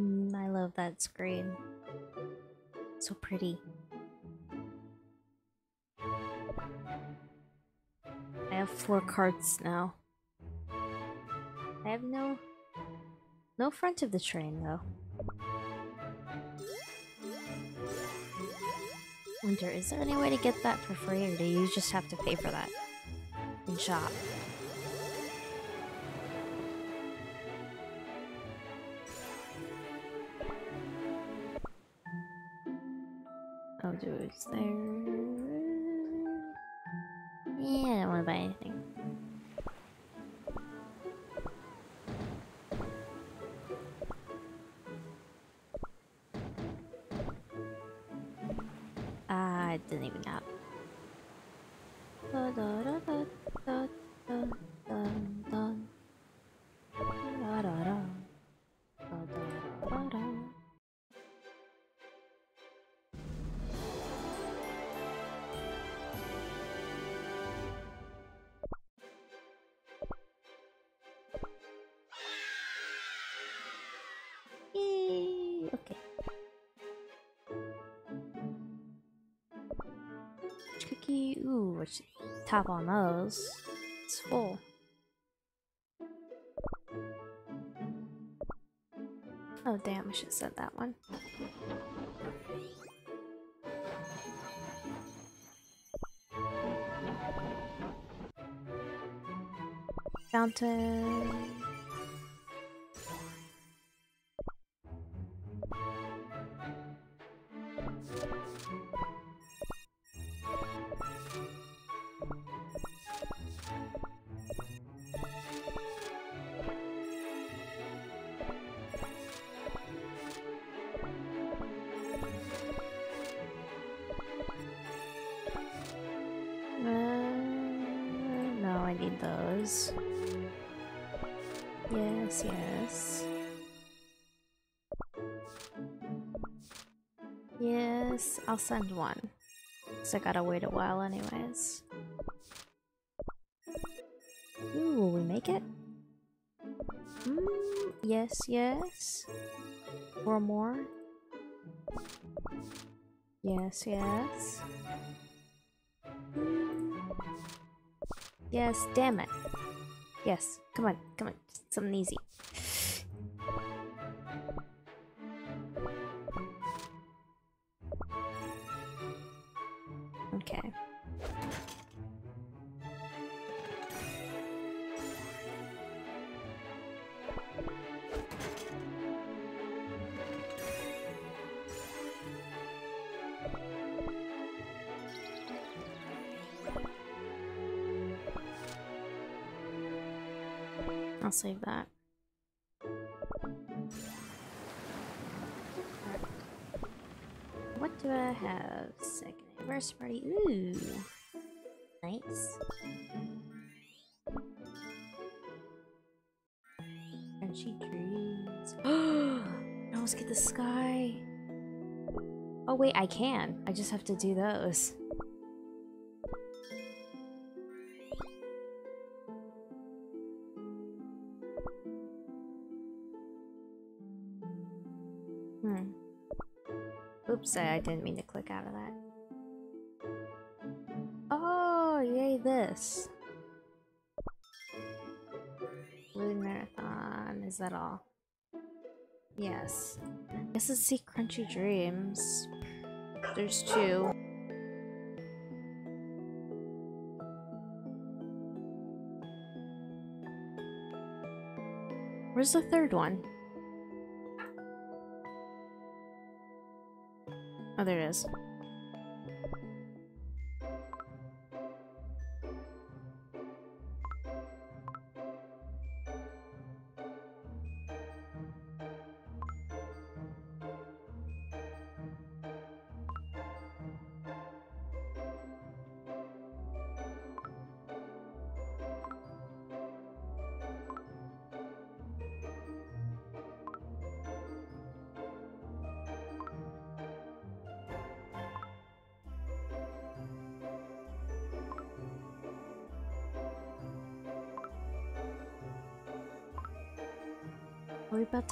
Mm, love that screen. So pretty. I have four cards now. I have no... No front of the train, though. Wonder, is there any way to get that for free, or do you just have to pay for that? In shop. Tap on those. It's full. Oh damn, I should have said that one. Fountain. I'll send one. So I gotta wait a while anyways. Ooh, will we make it? Mm, yes, yes. Four more. Yes, yes. Yes, damn it. Yes, come on, come on, something easy. Just have to do those. Hmm. Oops, I, I didn't mean to click out of that. Oh, yay, this. Balloon Marathon, is that all? Yes. Guess let's see Crunchy Dreams. There's two. Where's the third one? Oh, there it is.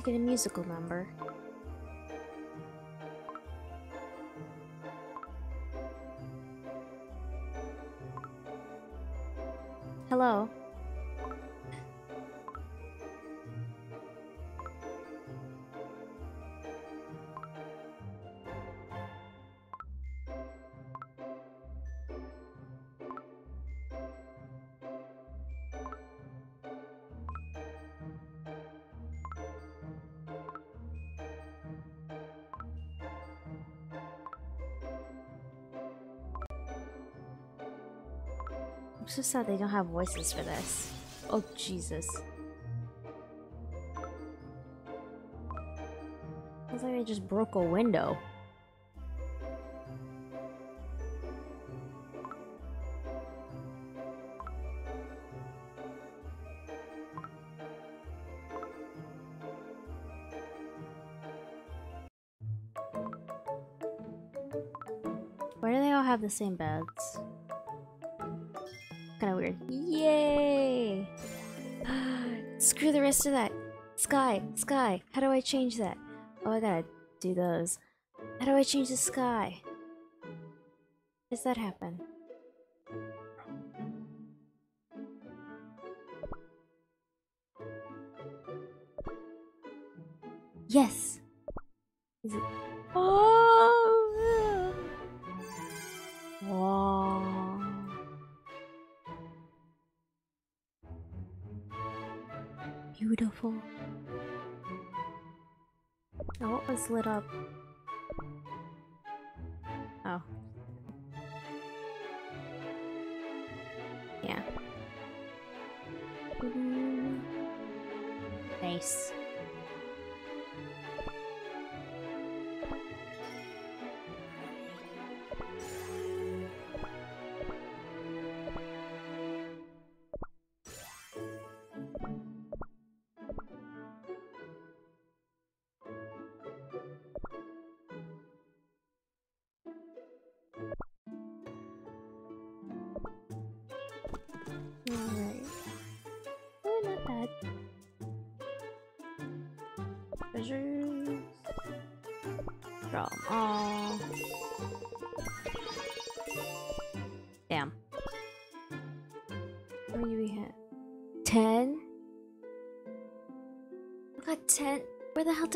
Get a musical number? So sad they don't have voices for this. Oh, Jesus. Sounds like I just broke a window. Why do they all have the same beds? Yay! Screw the rest of that. Sky, sky. How do I change that? Oh, I gotta do those. How do I change the sky? How Does that happen? Lit up?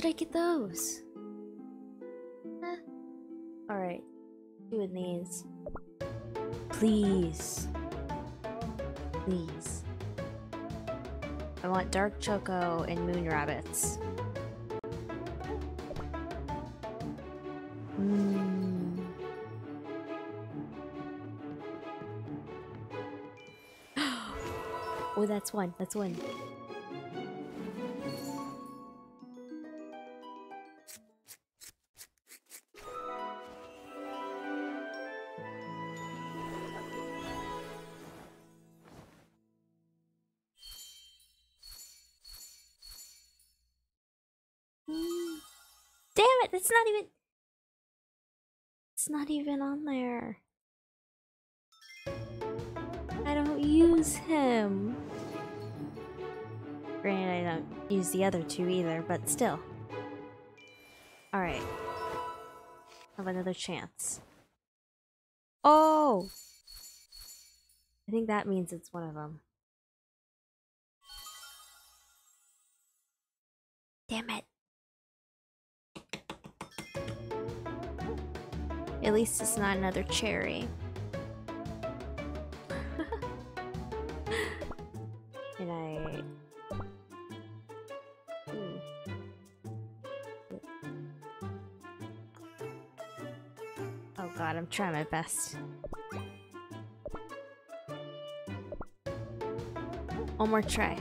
Did I get those? Eh. Alright. Doing these. Please. Please. I want dark choco and moon rabbits. Mm. oh, that's one. That's one. The other two either, but still. Alright. Have another chance. Oh! I think that means it's one of them. Damn it. At least it's not another cherry. and I... god, I'm trying my best. One more try.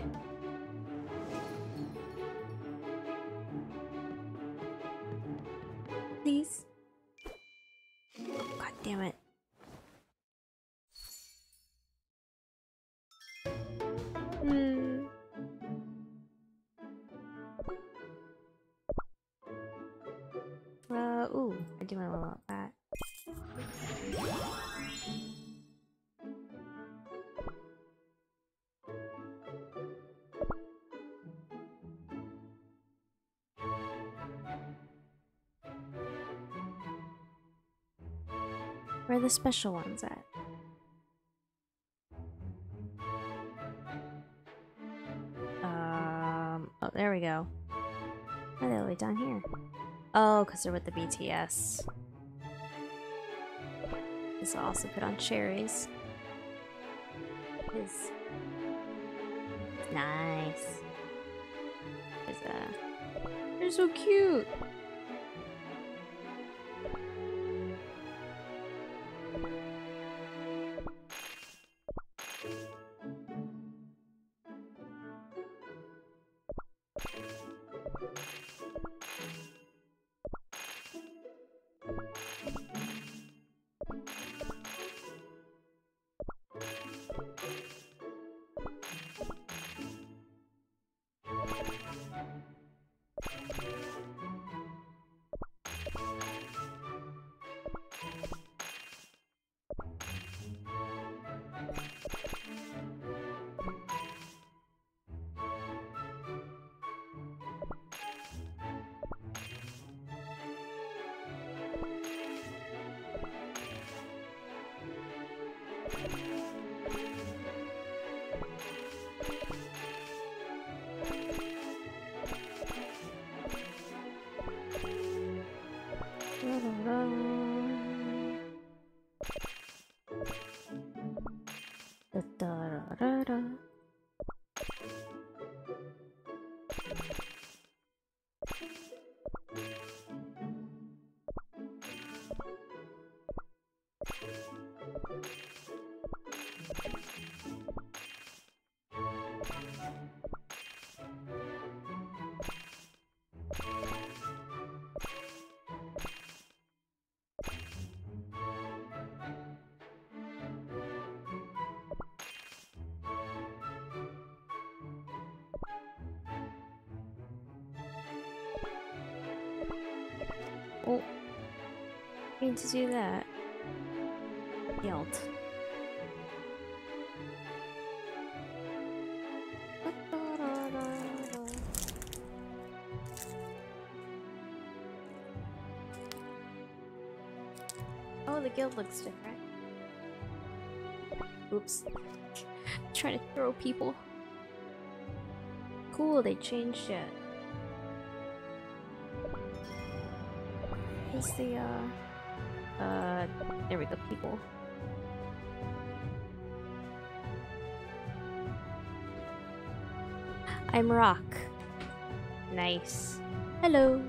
special ones at? Um, oh, there we go. Why are they all the way down here? Oh, because they're with the BTS. This will also put on cherries. Nice. Uh, they're so cute. Do that. Yelled. Oh, the guild looks different. Oops. Trying to throw people. Cool, they changed it. Is the uh uh there we go, people. I'm Rock. Nice. Hello.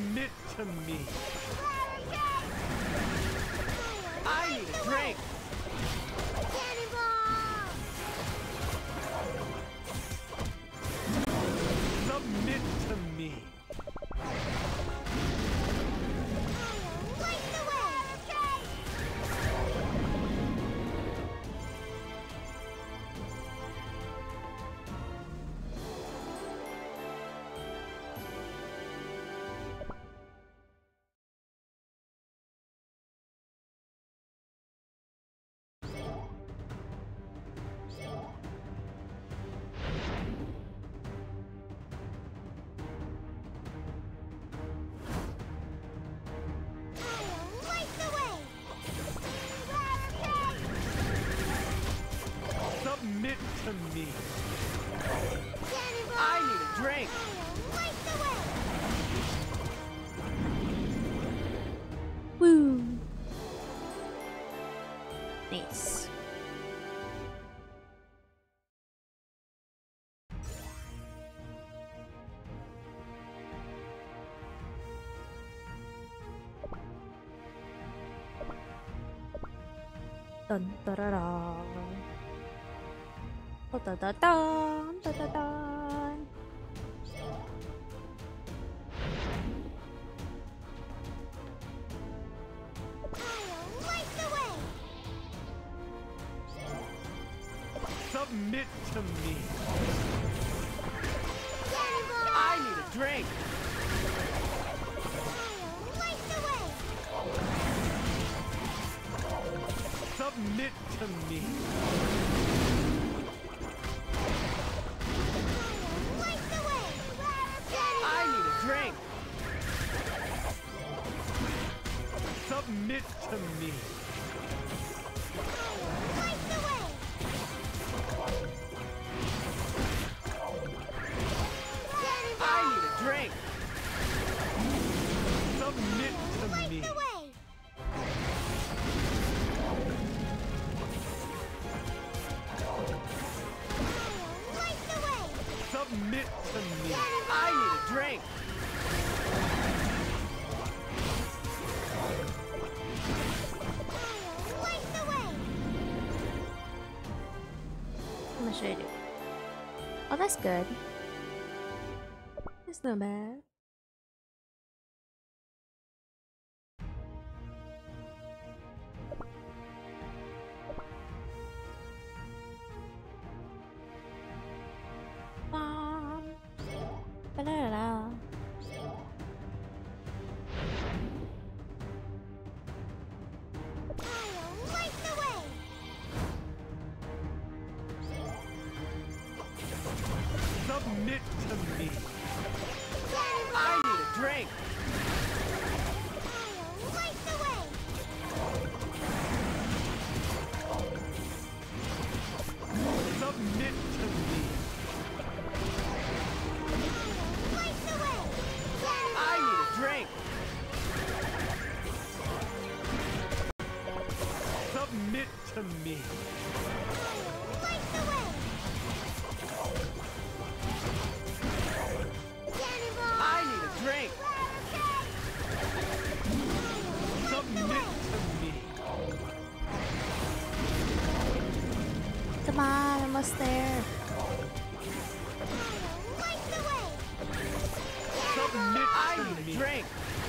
Submit to me. I need a drink. Dun, da, da, da. Da, da, da, da. Da, da, da. That's good. It's not bad.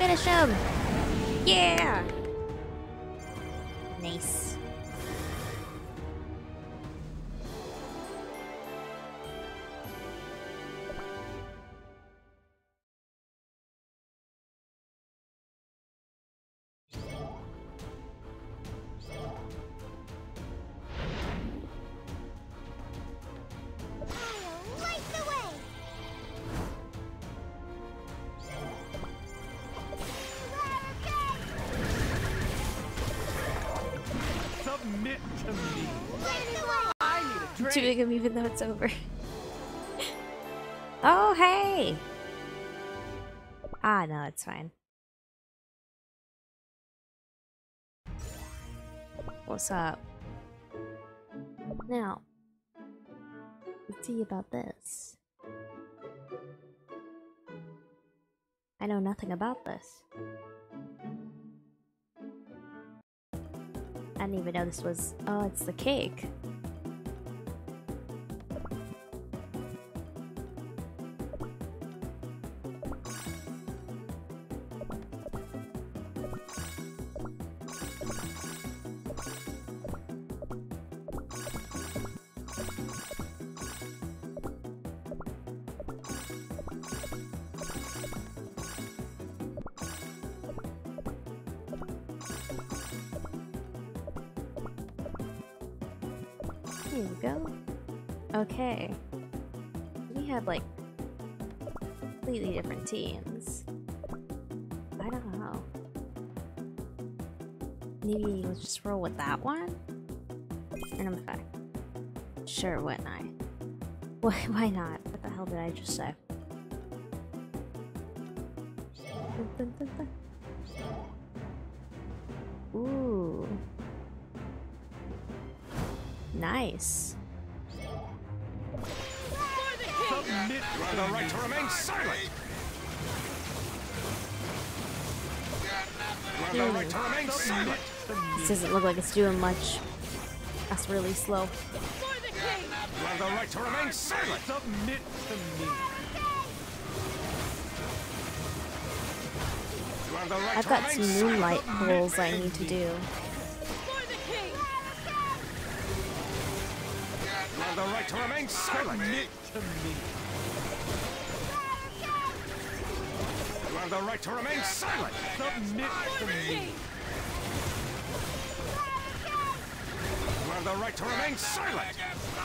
Finish him! Yeah! chewing him even though it's over. oh, hey! Ah, no, it's fine. What's up? Now, let's see about this. I know nothing about this. I didn't even know this was... Oh, it's the cake. doesn't look like it's doing much. That's really slow. You have the right to remain silent! Submit to me! I've got some moonlight goals I need to do. You have the right to remain silent! To me! You have the right to remain silent! Submit to me! Have the right to remain silent.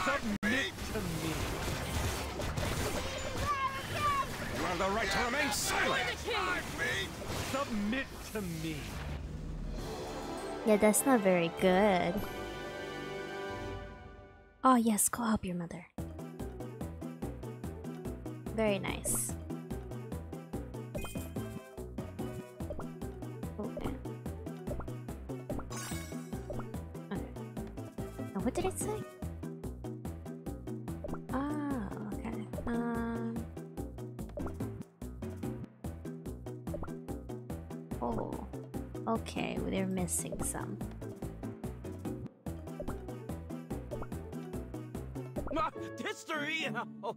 Submit to me. You have the right to remain silent. Submit to me. Yeah, that's not very good. Oh yes, go help your mother. Very nice. Okay, well, they're missing some. Ah, history! Oh,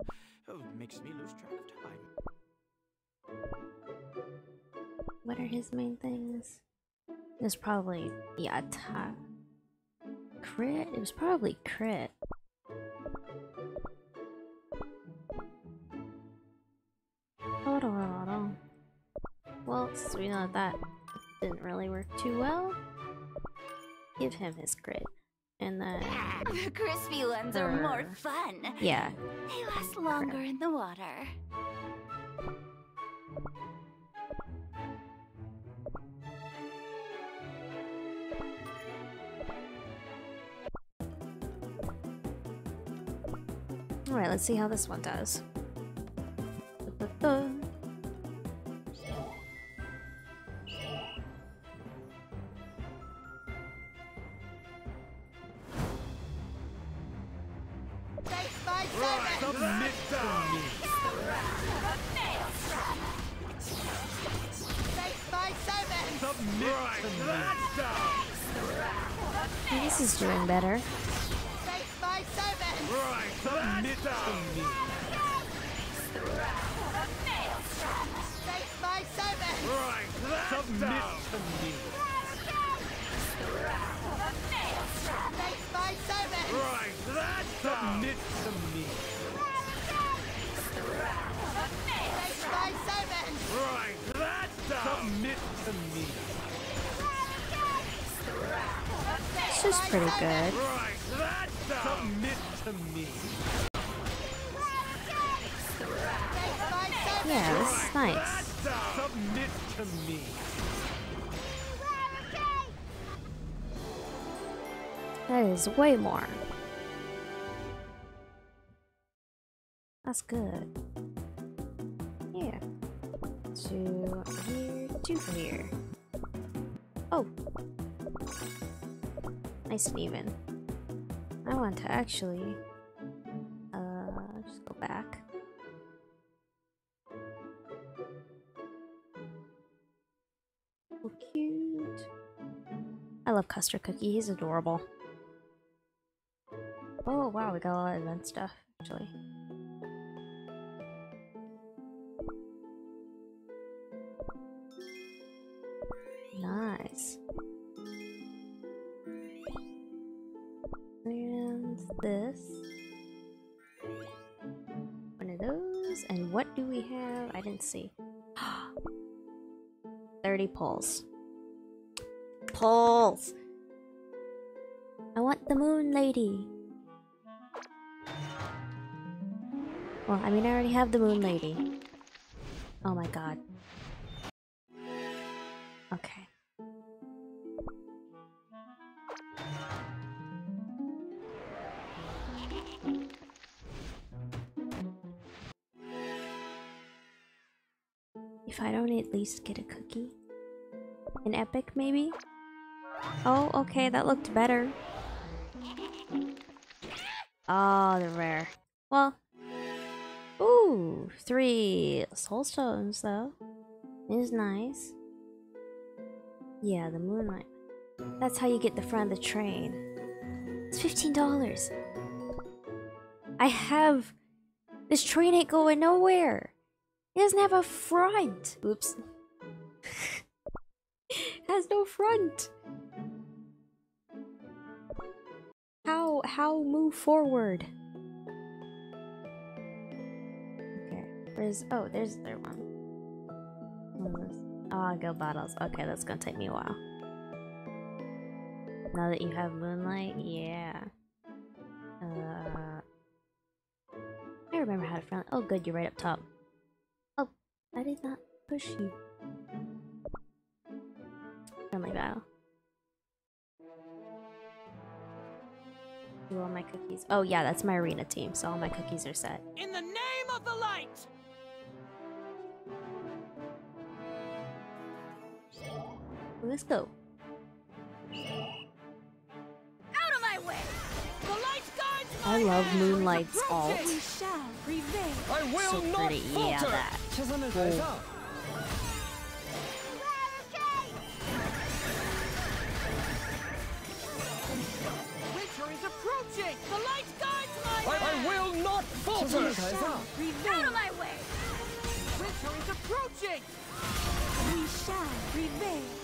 oh, makes me lose track of time. What are his main things? It was probably yeah, ta crit. It was probably crit. Hold on, hold on. Well, since we know that didn't really work too well, give him his crit, and then The crispy ones are more fun. yeah, They last longer in the water. All right, let's see how this one does. Da-da-da. Submit better. Is way more. That's good. Yeah. Two here, two for here. Oh! Nice and even. I want to actually uh just go back. So cute. I love Custard Cookie, he's adorable. Oh wow, we got a lot of event stuff, actually. Nice. And this. One of those. And what do we have? I didn't see. 30 pulls. Pulls! I want the moon lady. Well, I mean, I already have the moon lady. Oh my god. Okay. If I don't at least get a cookie? An epic, maybe? Oh, okay, that looked better. Oh, the rare. Well, three soul stones though. Is nice. Yeah, the moonlight. That's how you get the front of the train. It's fifteen dollars. I have this train ain't going nowhere. It doesn't have a front. Oops. has no front. How how move forward? Where's oh there's the third one. Ah, go bottles. Okay, that's gonna take me a while. Now that you have moonlight, yeah. Uh, I remember how to friendly. Oh, good, you're right up top. Oh, I did not push you. Friendly battle. Do all my cookies. Oh yeah, that's my arena team, so all my cookies are set. In the name of the light! Let's go. Out of my way! The light guides my I love! Moonlight's alt. We shall prevail. I will So not pretty, yeah, that. Winter is approaching! The light guides my I! I will not falter. Out of my way! Winter is approaching! We shall prevail.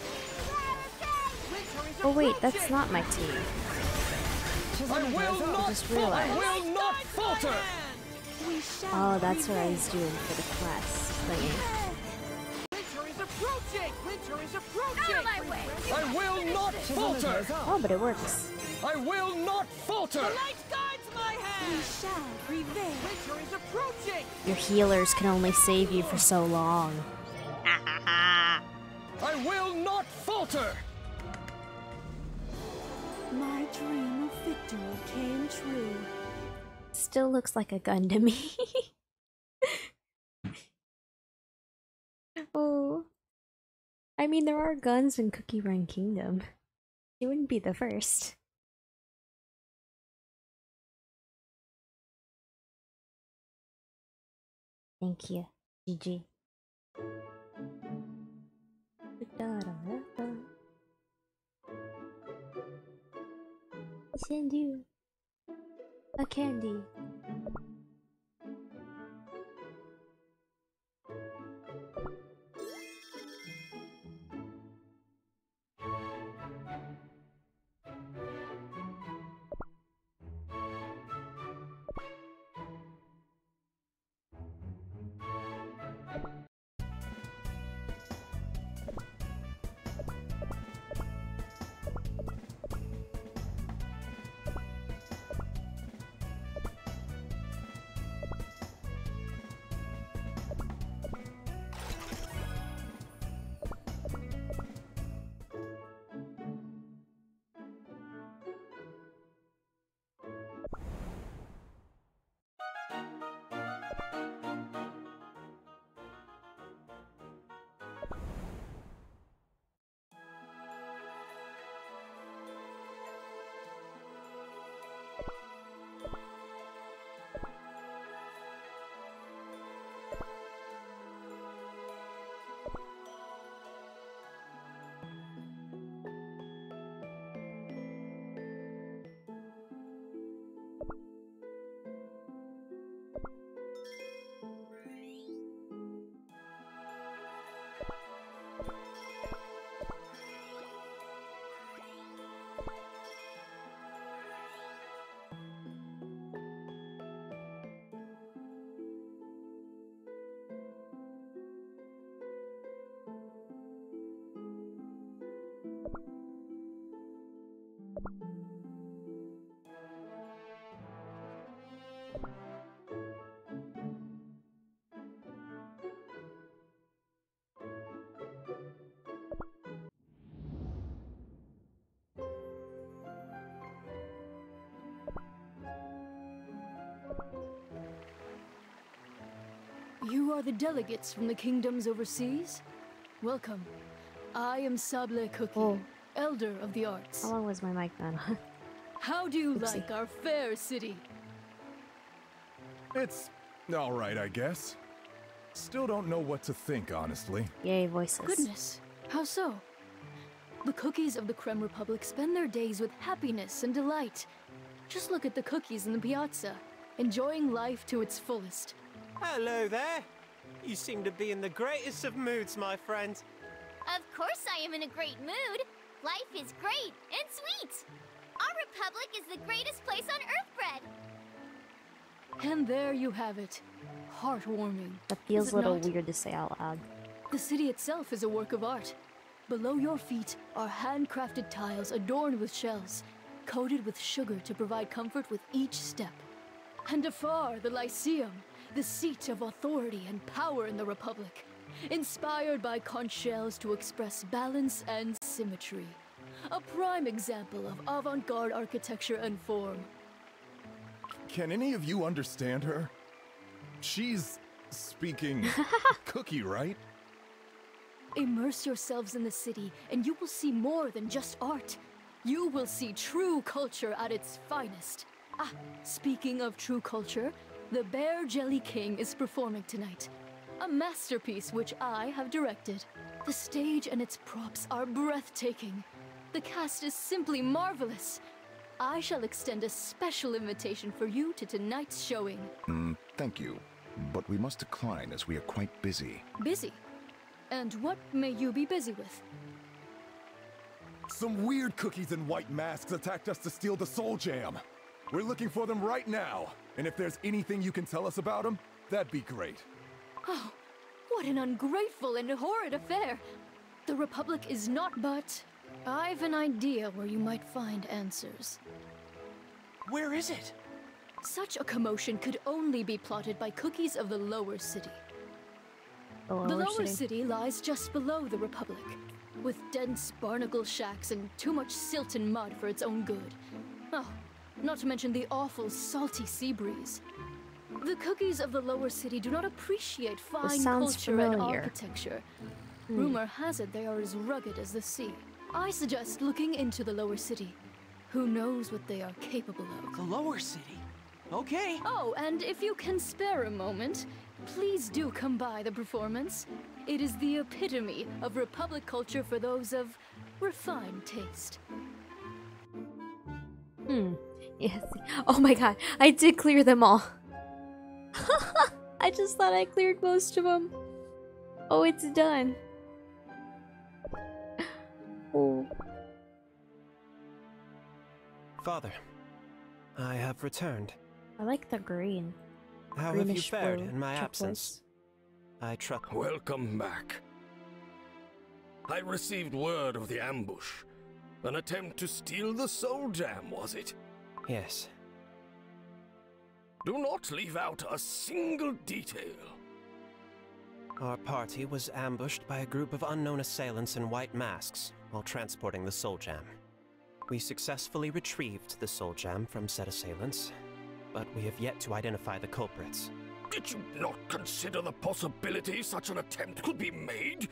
Winter is Oh wait, that's not my team. I will not just falter. I realized. will not falter. hand! We shall Oh, that's what I was doing for the quest thingy. Winter is approaching! Winter is approaching! Out of my way! I will not falter. Oh, but it works. I will not falter. The light guides my We shall prevail. Winter is approaching! Your healers can only save you for so long. I will not falter. My dream of victory came true. Still looks like a gun to me. oh. I mean, there are guns in Cookie Run Kingdom. You wouldn't be the first. Thank you, GG. Send you a candy. You are the delegates from the kingdoms overseas? Welcome. I am Sable Cookie, Oh. Elder of the Arts. How long was my mic on? How do you Oopsie. like our fair city? It's all right, I guess. Still don't know what to think, honestly. Yay, voices. Goodness, how so? The cookies of the Creme Republic spend their days with happiness and delight, Just look at the cookies in the piazza, enjoying life to its fullest. Hello there. You seem to be in the greatest of moods, my friend. Of course I am in a great mood. Life is great and sweet. Our republic is the greatest place on Earth, Bread. And there you have it. Heartwarming. That feels a little not? weird to say out loud. The city itself is a work of art. Below your feet are handcrafted tiles adorned with shells, coated with sugar to provide comfort with each step. And afar, the Lyceum, the seat of authority and power in the Republic, inspired by conch shells to express balance and symmetry. A prime example of avant garde architecture and form. Can any of you understand her? She's speaking cookie, right? Immerse yourselves in the city, and you will see more than just art. You will see true culture at its finest. Ah, speaking of true culture, the Bear Jelly King is performing tonight. A masterpiece which I have directed. The stage and its props are breathtaking. The cast is simply marvelous. I shall extend a special invitation for you to tonight's showing. Mm, thank you, but we must decline as we are quite busy. Busy. And what may you be busy with? Some weird cookies in white masks attacked us to steal the Soul Jam. We're looking for them right now. And if there's anything you can tell us about them, that'd be great. Oh, what an ungrateful and horrid affair! The Republic is not but. I've an idea where you might find answers. Where is it? Such a commotion could only be plotted by cookies of the lower city. The lower, the lower city. city lies just below the Republic, with dense barnacle shacks and too much silt and mud for its own good. Oh, not to mention the awful salty sea breeze. The cookies of the lower city do not appreciate fine sounds culture and familiar. architecture. Rumor has it they are as rugged as the sea. I suggest looking into the lower city. Who knows what they are capable of? The lower city. Okay. Oh, and if you can spare a moment, please do come by the performance. It is the epitome of Republic culture for those of refined taste. Hmm. Yes. Oh my god, I did clear them all. I just thought I cleared most of them. Oh, it's done. Oh. Father, I have returned. I like the green. How have you Greenish fared in my absence? I trust. Welcome back. I received word of the ambush. An attempt to steal the Soul Jam, was it? Yes. Do not leave out a single detail. Our party was ambushed by a group of unknown assailants in white masks while transporting the Soul Jam. We successfully retrieved the Soul Jam from said assailants, but we have yet to identify the culprits. Did you not consider the possibility such an attempt could be made?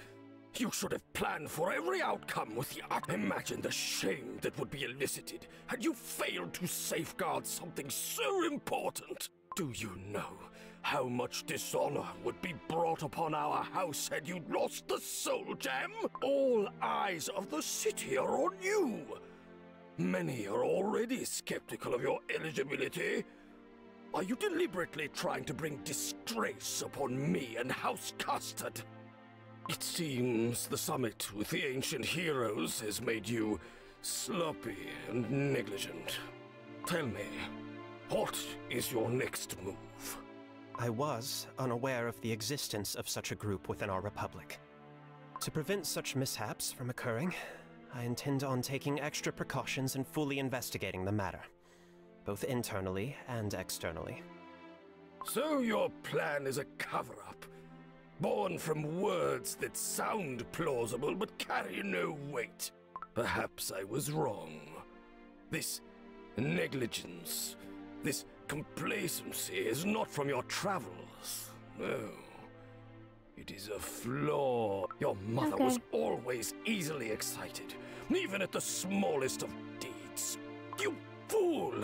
You should have planned for every outcome with the ut- Imagine the shame that would be elicited had you failed to safeguard something so important. Do you know how much dishonor would be brought upon our house had you lost the Soul Jam? All eyes of the city are on you. Many are already skeptical of your eligibility. Are you deliberately trying to bring disgrace upon me and House Custard? It seems the summit with the ancient heroes has made you sloppy and negligent. Tell me, what is your next move? I was unaware of the existence of such a group within our republic. To prevent such mishaps from occurring, I intend on taking extra precautions and fully investigating the matter, both internally and externally. So your plan is a cover-up, born from words that sound plausible but carry no weight. Perhaps I was wrong. This negligence, this complacency is not from your travels. No. It is a flaw. Your mother was always easily excited, even at the smallest of deeds. You fool!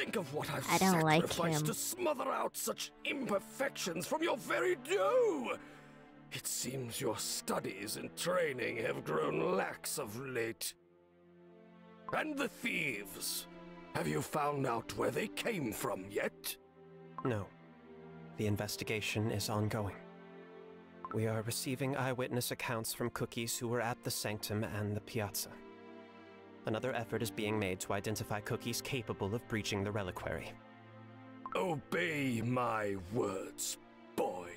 Think of what I've I don't like sacrificed him. to smother out such imperfections from your very dough. It seems your studies and training have grown lax of late. And the thieves. Have you found out where they came from yet? No. The investigation is ongoing. We are receiving eyewitness accounts from cookies who were at the sanctum and the piazza. Another effort is being made to identify cookies capable of breaching the reliquary. Obey my words, boy.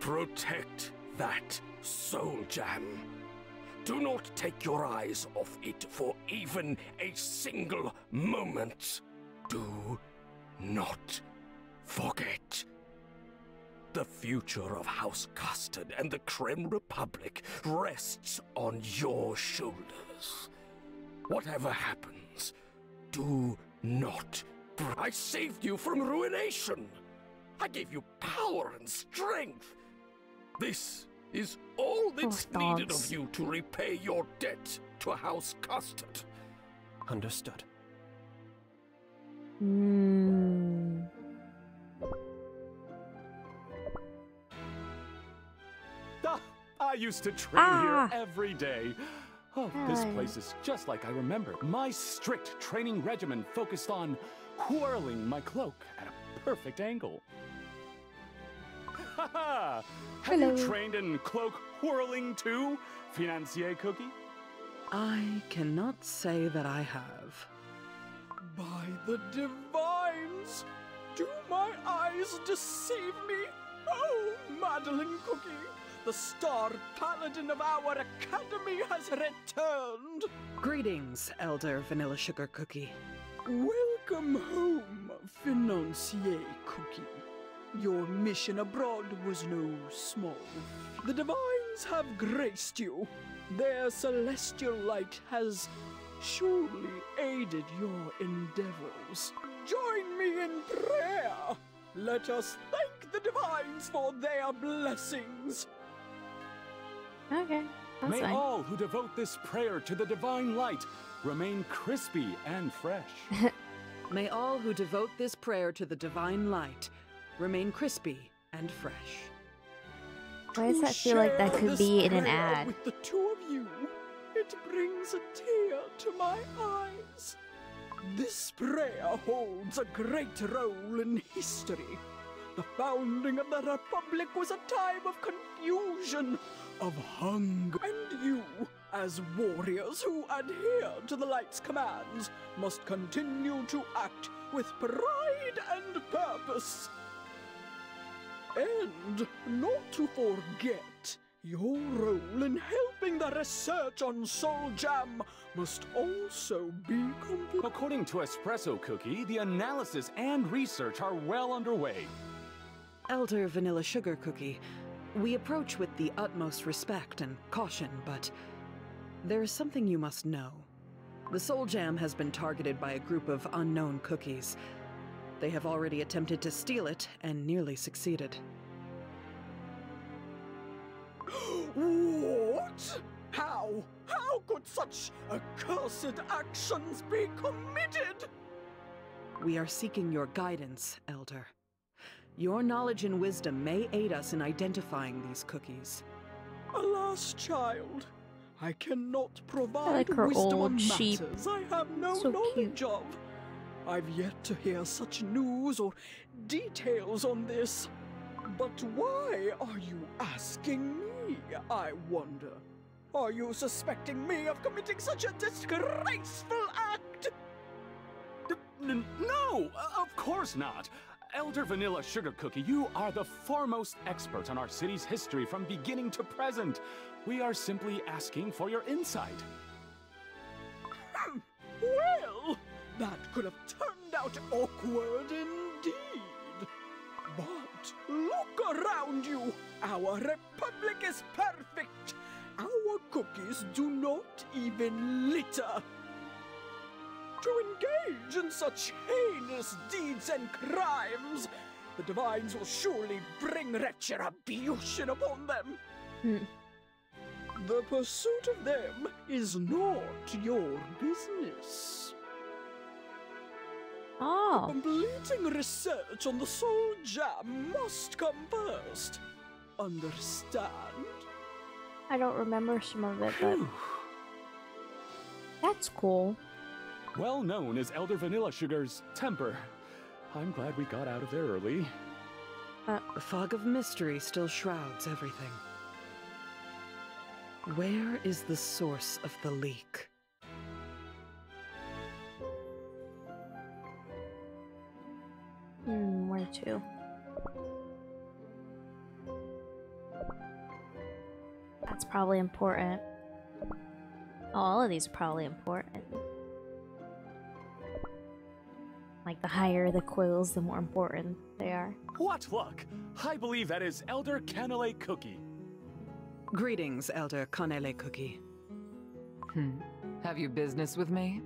Protect that soul jam. Do not take your eyes off it for even a single moment. Do not forget. The future of House Custard and the Creme Republic rests on your shoulders. Whatever happens, do not. I saved you from ruination. I gave you power and strength. This is all that's Oh, needed of you to repay your debt to House Custard. Understood. Hmm. Ah, I used to train Ah. here every day. Oh, this place is just like I remember. My strict training regimen focused on whirling my cloak at a perfect angle. Haha! Have Hello. you trained in cloak whirling too, Financier Cookie? I cannot say that I have. By the divines! Do my eyes deceive me? Oh, Madeleine Cookie, the star paladin of our academy has returned! Greetings, Elder Vanilla Sugar Cookie. Welcome home, Financier Cookie. Your mission abroad was no small. The divines have graced you. Their celestial light has surely aided your endeavors. Join me in prayer. Let us thank the divines for their blessings. Okay, that's May fine. all who devote this prayer to the divine light remain crispy and fresh. May all who devote this prayer to the divine light remain crispy and fresh. Why does that feel like that could be in an ad? With the two of you, it brings a tear to my eyes. This prayer holds a great role in history. The founding of the Republic was a time of confusion, of hunger, and you, as warriors who adhere to the Light's commands, must continue to act with pride and purpose. And not to forget, your role in helping the research on Soul Jam must also be complete. According to Espresso Cookie, the analysis and research are well underway. Elder Vanilla Sugar Cookie, we approach with the utmost respect and caution, but there is something you must know. The Soul Jam has been targeted by a group of unknown cookies. They have already attempted to steal it and nearly succeeded. What? How? How could such accursed actions be committed? We are seeking your guidance, Elder. Your knowledge and wisdom may aid us in identifying these cookies. Alas, child, I cannot provide like her wisdom old on sheep. matters I have no So knowledge of. I've yet to hear such news or details on this. But why are you asking me, I wonder? Are you suspecting me of committing such a disgraceful act? N- no, of course not. Elder Vanilla Sugar Cookie, you are the foremost expert on our city's history from beginning to present. We are simply asking for your insight. Well, that could have turned out awkward indeed. But look around you. Our republic is perfect. Our cookies do not even litter. To engage in such heinous deeds and crimes, the divines will surely bring retribution upon them. Hmm. The pursuit of them is not your business. Oh, Completing research on the soul jam must come first. Understand? I don't remember some of it, but that's cool. Well known as Elder Vanilla Sugar's temper. I'm glad we got out of there early. A fog of mystery still shrouds everything. Where is the source of the leak? Hmm, where to? That's probably important. Oh, all of these are probably important. Like the higher the coils, the more important they are. What luck! I believe that is Elder Canele Cookie. Greetings, Elder Canele Cookie. Hmm. Have you business with me?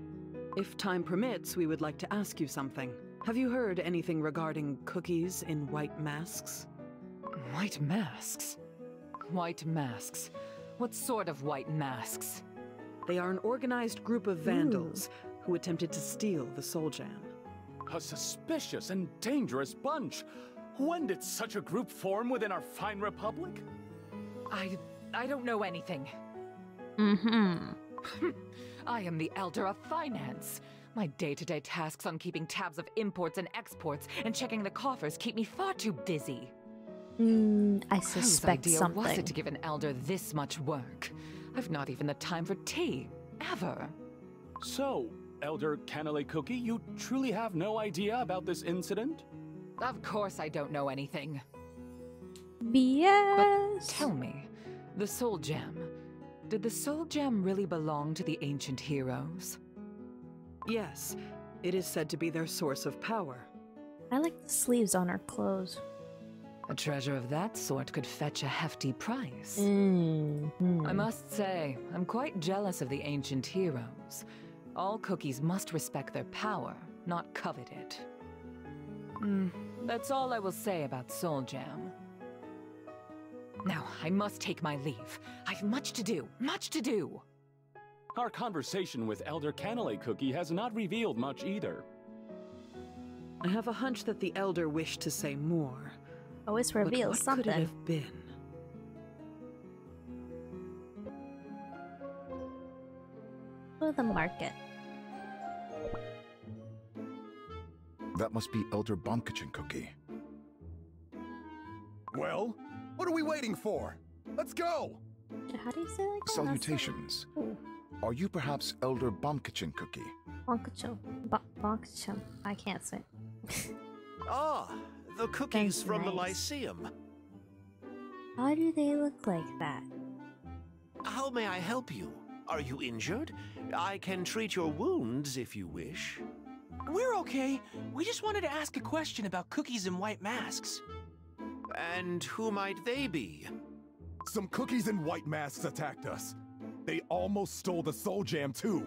If time permits, we would like to ask you something. Have you heard anything regarding cookies in white masks? White masks? White masks? What sort of white masks? They are an organized group of vandals who attempted to steal the Soul Jam. A suspicious and dangerous bunch. When did such a group form within our fine republic? I... I don't know anything. Mm-hmm. I am the Elder of Finance. My day-to-day tasks on keeping tabs of imports and exports and checking the coffers keep me far too busy. Mm, I suspect Whose suspect idea something. was it to give an elder this much work? I've not even the time for tea. Ever. So, Elder Canele Cookie, you truly have no idea about this incident? Of course I don't know anything. BS. But tell me, the Soul Jam. Did the Soul Jam really belong to the ancient heroes? Yes, it is said to be their source of power. I like the sleeves on her clothes. A treasure of that sort could fetch a hefty price. Mm-hmm. I must say, I'm quite jealous of the ancient heroes. All cookies must respect their power, not covet it. Hmm, that's all I will say about Soul Jam. Now, I must take my leave. I've much to do, much to do! Our conversation with Elder Canele Cookie has not revealed much either. I have a hunch that the Elder wished to say more. Always but reveals what something. could it have been? Go to the market. That must be Elder Baumkuchen Cookie. Well, what are we waiting for? Let's go! How do you say like that? Salutations. Are you perhaps Elder Baumkuchen Cookie? Bonkachum. Bo- Bonkachum. I can't say. Ah, the cookies Thanks, from the. Lyceum. How do they look like that? How may I help you? Are you injured? I can treat your wounds if you wish. We're okay. We just wanted to ask a question about cookies and white masks. And who might they be? Some cookies in white masks attacked us. They almost stole the Soul Jam, too.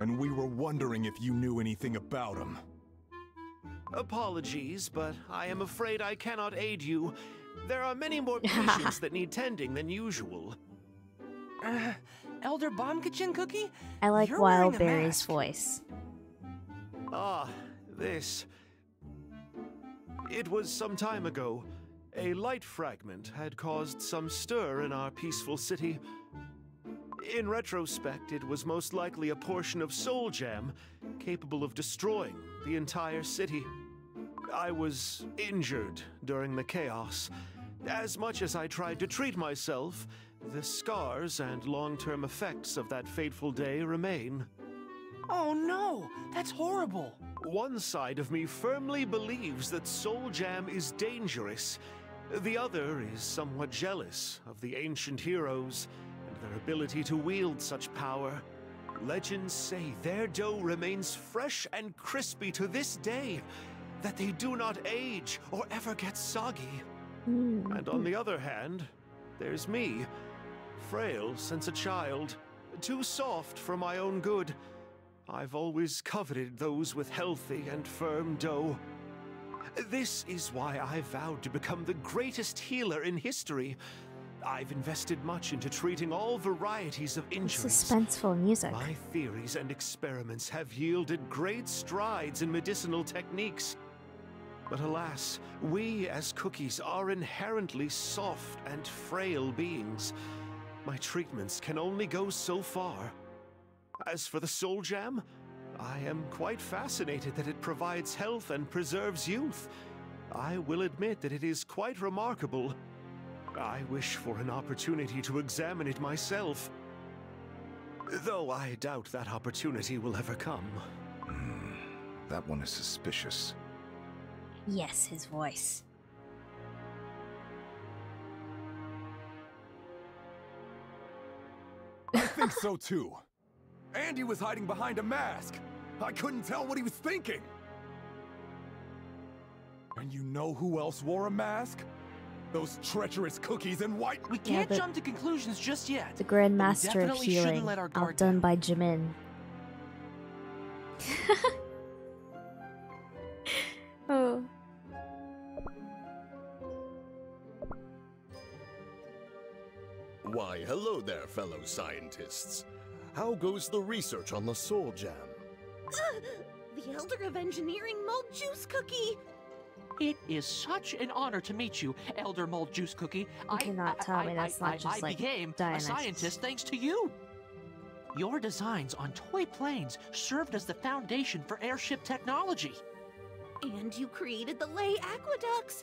And we were wondering if you knew anything about them. Apologies, but I am afraid I cannot aid you. There are many more patients that need tending than usual. Uh, Elder Baumkuchen Cookie? I like You're wearing a Wildberry's mask. voice. Ah, this. It was some time ago. A light fragment had caused some stir in our peaceful city. In retrospect, it was most likely a portion of Soul Jam capable of destroying the entire city. I was injured during the chaos. As much as I tried to treat myself, the scars and long term effects of that fateful day remain. Oh no, that's horrible. One side of me firmly believes that Soul Jam is dangerous. The other is somewhat jealous of the ancient heroes and their ability to wield such power. Legends say their dough remains fresh and crispy to this day, that they do not age or ever get soggy. Mm. And on the other hand, there's me, frail since a child, too soft for my own good. I've always coveted those with healthy and firm dough. This is why I vowed to become the greatest healer in history. I've invested much into treating all varieties of injuries. Suspenseful music. My theories and experiments have yielded great strides in medicinal techniques. But alas, we as cookies are inherently soft and frail beings. My treatments can only go so far. As for the soul jam, I am quite fascinated that it provides health and preserves youth. I will admit that it is quite remarkable. I wish for an opportunity to examine it myself. Though I doubt that opportunity will ever come. Hmm, that one is suspicious. Yes, his voice. I think so too. Andy was hiding behind a mask. I couldn't tell what he was thinking. And you know who else wore a mask? Those treacherous cookies and white. We can't but- jump to conclusions just yet. The Grand but Master of definitely Healing, let our guard outdone by Jimin. hello there, fellow scientists. How goes the research on the Soul Jam? the Elder of Engineering Mold Juice Cookie! It is such an honor to meet you, Elder Mold Juice Cookie. You cannot I, tell I, me that's I, not I, just, I like, became a Dionysus. scientist thanks to you. Your designs on toy planes served as the foundation for airship technology. And you created the Lay Aqueducts!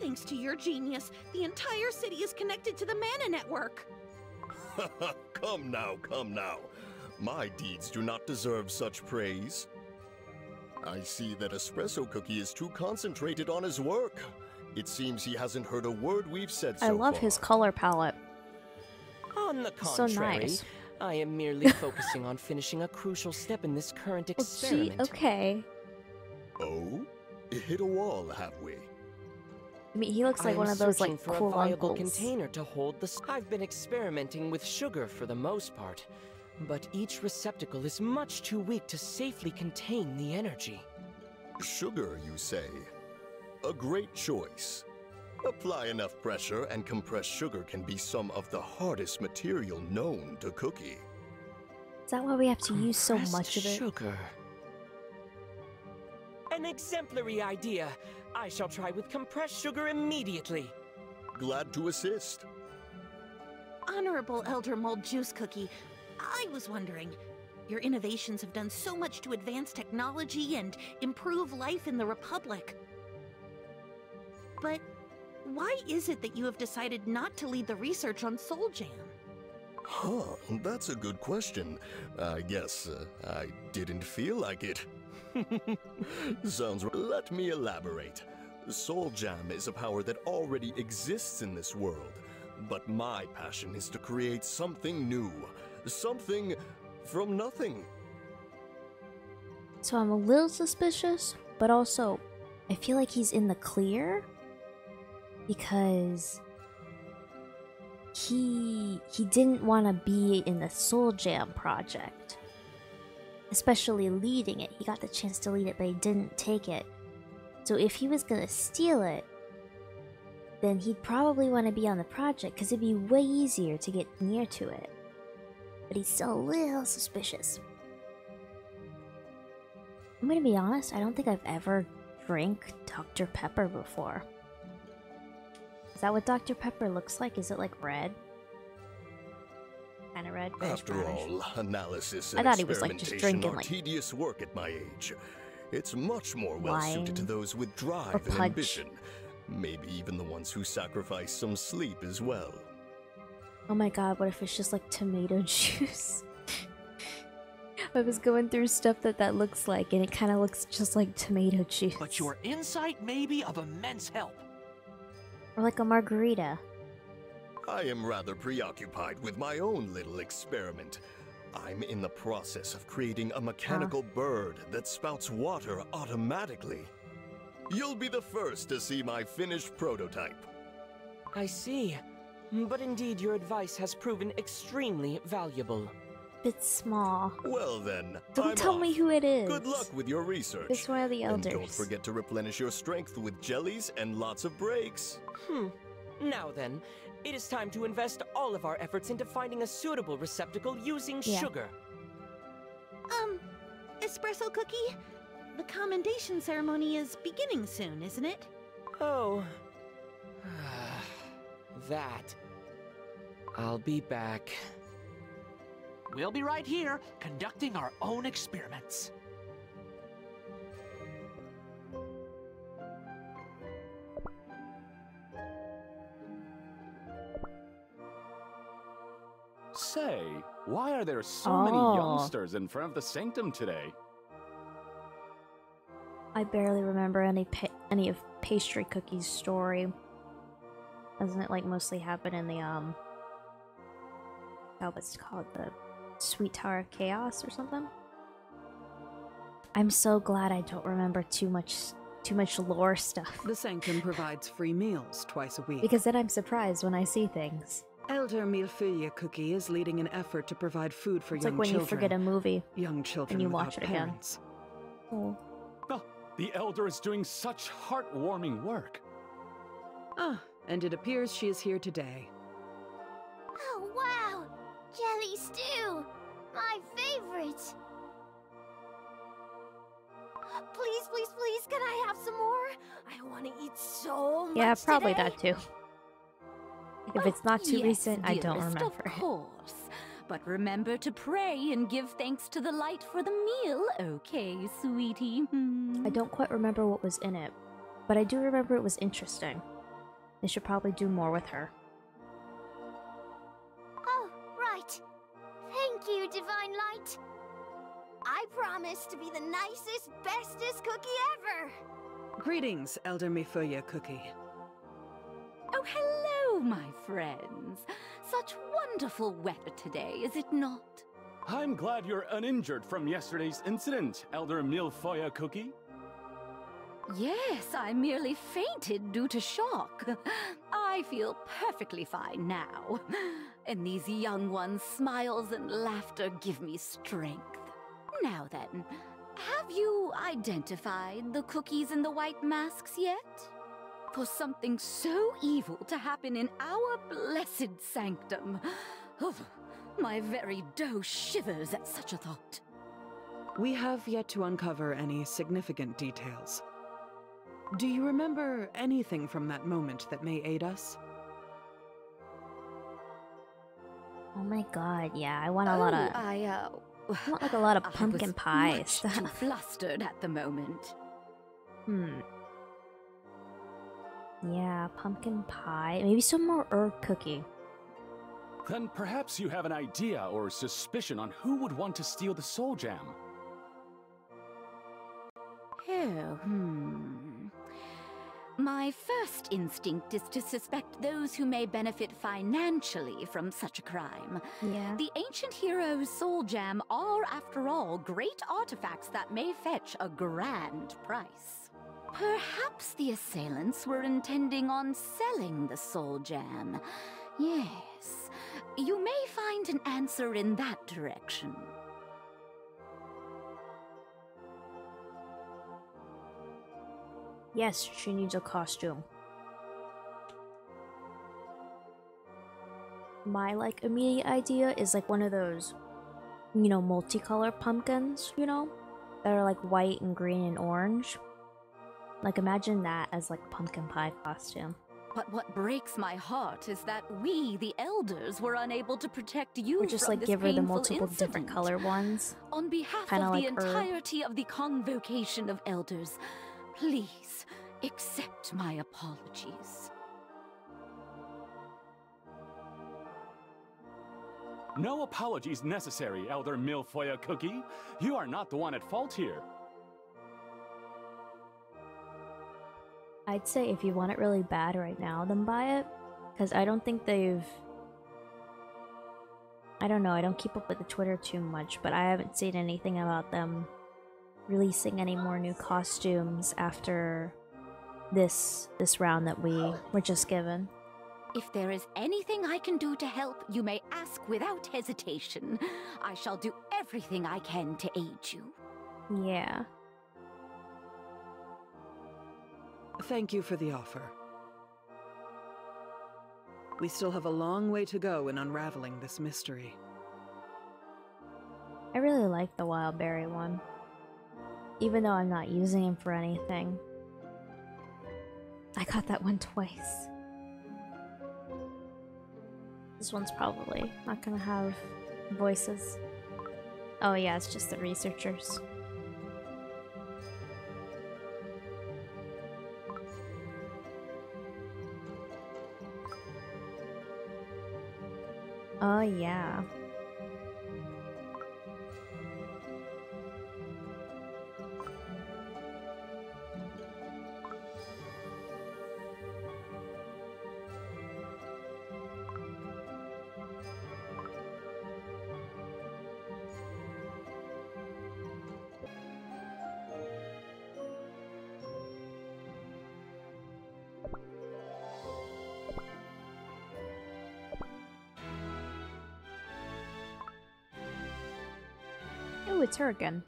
Thanks to your genius, the entire city is connected to the Mana Network! come now, come now. My deeds do not deserve such praise. I see that Espresso Cookie is too concentrated on his work. It seems he hasn't heard a word we've said so I love far. his color palette. On the So contrary, nice. I am merely focusing on finishing a crucial step in this current Well, gee, okay. Oh? Hit a wall, have we? I mean, he looks like I one am of those searching like for cool a viable uncles. container to hold the. I've been experimenting with sugar for the most part, but each receptacle is much too weak to safely contain the energy. Sugar, you say? A great choice. Apply enough pressure and compressed sugar can be some of the hardest material known to cookie. Is that why we have to use so much of it? Sugar. An exemplary idea. I shall try with compressed sugar immediately. Glad to assist. Honorable Elder Mold Juice Cookie, I was wondering. Your innovations have done so much to advance technology and improve life in the Republic. But why is it that you have decided not to lead the research on Soul Jam? Huh, that's a good question. I guess uh, I didn't feel like it. Sounds. Let me elaborate. Soul Jam is a power that already exists in this world, but my passion is to create something new, something from nothing. So I'm a little suspicious, but also I feel like he's in the clear because he he didn't want to be in the Soul Jam project. Especially leading it. He got the chance to lead it, but he didn't take it. So if he was to steal it, then he'd probably want to be on the project because it'd be way easier to get near to it. But he's still a little suspicious. I'm gonna be honest, I don't think I've ever drank Dr. Pepper before. Is that what Dr. Pepper looks like? Is it like red? Kinda red. reddish After brownish. all, analysis I and thought he was, like, just experimentation drinking, are like- tedious work at my age. It's much more well suited to those with drive and ambition. Maybe even the ones who sacrifice some sleep as well. Oh my god, what if it's just like tomato juice? I was going through stuff that that looks like, and it kind of looks just like tomato juice. But your insight may be of immense help. Or like a margarita. I am rather preoccupied with my own little experiment. I'm in the process of creating a mechanical bird that spouts water automatically. You'll be the first to see my finished prototype. I see. But indeed, your advice has proven extremely valuable. Bit small. Well then, Don't I'm tell off. me who it is. Good luck with your research. It's one of the And don't forget to replenish your strength with jellies and lots of breaks. Hmm. Now then, it is time to invest all of our efforts into finding a suitable receptacle using Yeah. sugar. Um, Espresso Cookie? The commendation ceremony is beginning soon, isn't it? Oh. that. I'll be back. We'll be right here, conducting our own experiments. Say, why are there so Oh. many youngsters in front of the sanctum today? I barely remember any pa- any of Pastry Cookie's story. Doesn't it like mostly happen in the um? Oh, what's it called the Sweet Tower of Chaos or something? I'm so glad I don't remember too much too much lore stuff The Sanctum provides free meals twice a week. because then I'm surprised when I see things. Elder Millefeuille Cookie is leading an effort to provide food for It's young like when children. you forget a movie young children and you watch it again. Oh. Oh, the Elder is doing such heartwarming work. Ah, and it appears she is here today. Oh, wow! Jelly stew! My favorite! Please, please, please, can I have some more? I want to eat so much. Yeah, probably today. that too. If it's not too yes, recent, I don't remember. Of course. But remember to pray and give thanks to the light for the meal, okay, sweetie? Hmm. I don't quite remember what was in it, but I do remember it was interesting. They should probably do more with her. Oh, right. Thank you, Divine Light. I promise to be the nicest, bestest cookie ever. Greetings, Elder Millefeuille Cookie. Oh, hello, Oh, my friends. Such wonderful weather today, is it not? I'm glad you're uninjured from yesterday's incident, Elder Millefeuille Cookie. Yes, I merely fainted due to shock. I feel perfectly fine now. And these young ones' smiles and laughter give me strength. Now then, have you identified the cookies in the white masks yet? For something so evil to happen in our blessed sanctum. Oh, my very dough shivers at such a thought. We have yet to uncover any significant details. Do you remember anything from that moment that may aid us? Oh my god, yeah, I want a lot of. Oh, I, uh, I want like a lot of I pumpkin was pie much stuff. too flustered at the moment. Hmm. Yeah, pumpkin pie. Maybe some more herb cookie. Then perhaps you have an idea or suspicion on who would want to steal the soul jam. Oh, hmm. My first instinct is to suspect those who may benefit financially from such a crime. Yeah. The ancient heroes' soul jam are, after all, great artifacts that may fetch a grand price. Perhaps the assailants were intending on selling the soul jam. Yes, you may find an answer in that direction. Yes, she needs a costume. My like immediate idea is like one of those, you know, multicolored pumpkins, you know, that are like white and green and orange. Like imagine that as like pumpkin pie costume. But what breaks my heart is that we, the elders, were unable to protect you Or just from like this give her the painful multiple different color ones. On behalf Kinda of the like herb. entirety of the convocation of elders, please accept my apologies. No apologies necessary, Elder Millefeuille Cookie. You are not the one at fault here. I'd say if you want it really bad right now, then buy it. Because I don't think they've. I don't know, I don't keep up with the Twitter too much, but I haven't seen anything about them releasing any more new costumes after this this round that we were just given. If there is anything I can do to help, you may ask without hesitation. I shall do everything I can to aid you. Yeah. Thank you for the offer. We still have a long way to go in unraveling this mystery. I really like the wild berry one. Even though I'm not using him for anything. I got that one twice. This one's probably not gonna have voices. Oh yeah, it's just the researchers. Yeah. It's her again.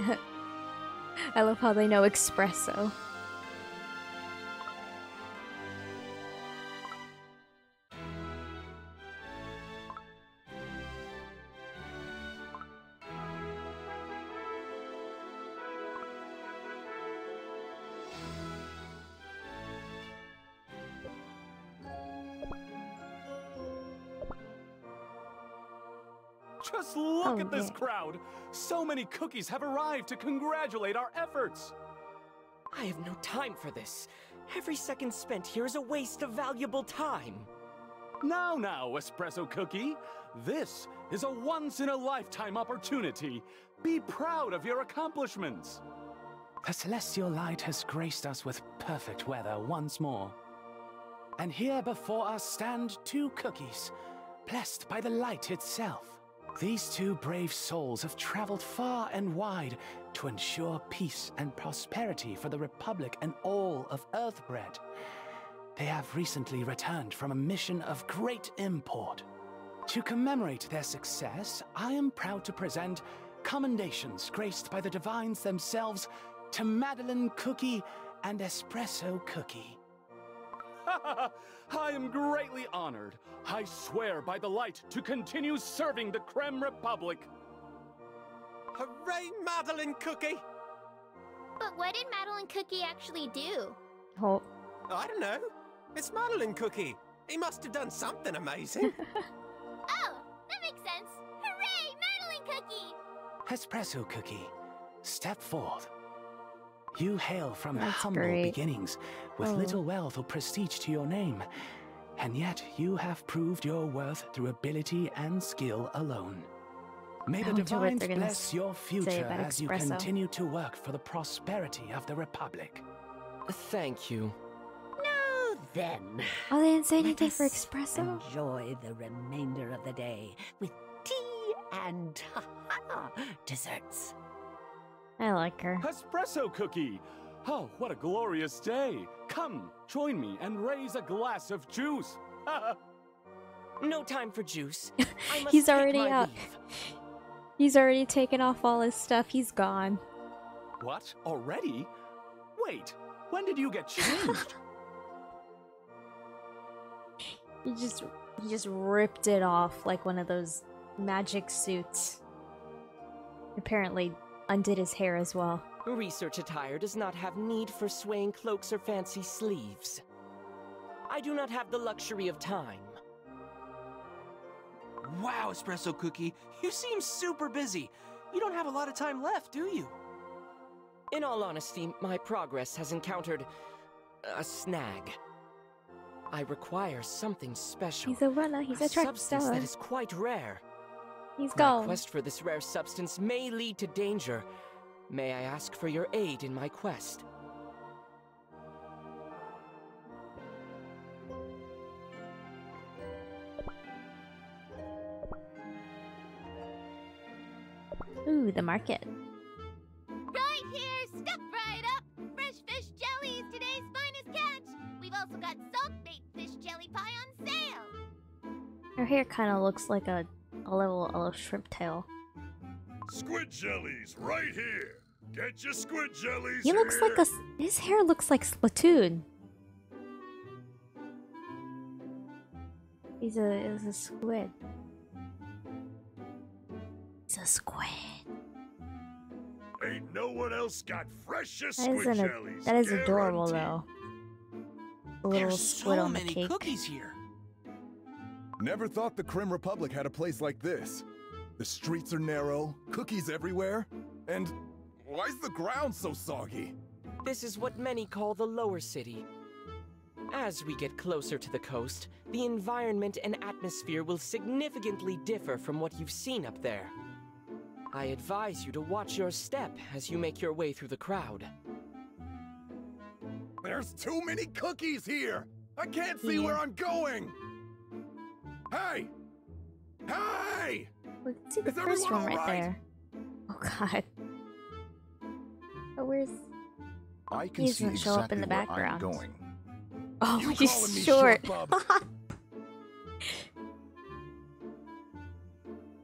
I love how they know espresso. Look Oh, at this oh. crowd! So many cookies have arrived to congratulate our efforts! I have no time for this. Every second spent here is a waste of valuable time. Now, now, Espresso Cookie! This is a once in a lifetime opportunity. Be proud of your accomplishments. The celestial light has graced us with perfect weather once more. And here before us stand two cookies, blessed by the light itself. These two brave souls have traveled far and wide to ensure peace and prosperity for the Republic and all of Earthbread. They have recently returned from a mission of great import. To commemorate their success, I am proud to present commendations graced by the divines themselves to Madeleine Cookie and Espresso Cookie. I am greatly honored. I swear by the light to continue serving the Creme Republic. Hooray, Madeleine Cookie! But what did Madeleine Cookie actually do? Oh, I don't know. It's Madeleine Cookie. He must have done something amazing. Oh, that makes sense. Hooray, Madeleine Cookie! Espresso Cookie, step forth. You hail from That's humble great. beginnings, with Oh. little wealth or prestige to your name. And yet you have proved your worth through ability and skill alone. May the I wonder what divines bless your future as you continue to work for the prosperity of the Republic. Thank you. Now then, oh, they didn't say anything for us espresso? enjoy the remainder of the day with tea and desserts. I like her. Espresso Cookie! Oh, what a glorious day! Come, join me and raise a glass of juice. No time for juice. He's already my out. leave. He's already taken off all his stuff. He's gone. what? Already? Wait, when did you get changed? He just he just ripped it off like one of those magic suits. Apparently undid his hair as well. Research attire does not have need for swaying cloaks or fancy sleeves. I do not have the luxury of time. Wow, Espresso Cookie, you seem super busy. You don't have a lot of time left, do you? In all honesty, my progress has encountered a snag. I require something special. He's a runner. He's a track substance star. that is quite rare. He's My gone. quest for this rare substance may lead to danger. May I ask for your aid in my quest? Ooh, the market. Right here, step right up! Fresh fish jelly is today's finest catch! We've also got salt bait fish jelly pie on sale! Her hair kind of looks like a a little a little shrimp tail. Squid jellies, right here. Get your squid jellies. He looks like a. His hair looks like Splatoon. He's a he's a squid. He's a squid. Ain't no one else got fresher That squid is, an, jellies. that is adorable, though. A little There's squid so on the many cake. cookies here. Never thought the Creme Republic had a place like this. The streets are narrow, cookies everywhere, and why's the ground so soggy? This is what many call the lower city. As we get closer to the coast, the environment and atmosphere will significantly differ from what you've seen up there. I advise you to watch your step as you make your way through the crowd. There's too many cookies here! I can't see where I'm going! Hey! Hey! We can see the Is first everyone one right alright? there. Oh god. But where's I can He see doesn't show up in the where I'm background. going. Oh, You he's short. short.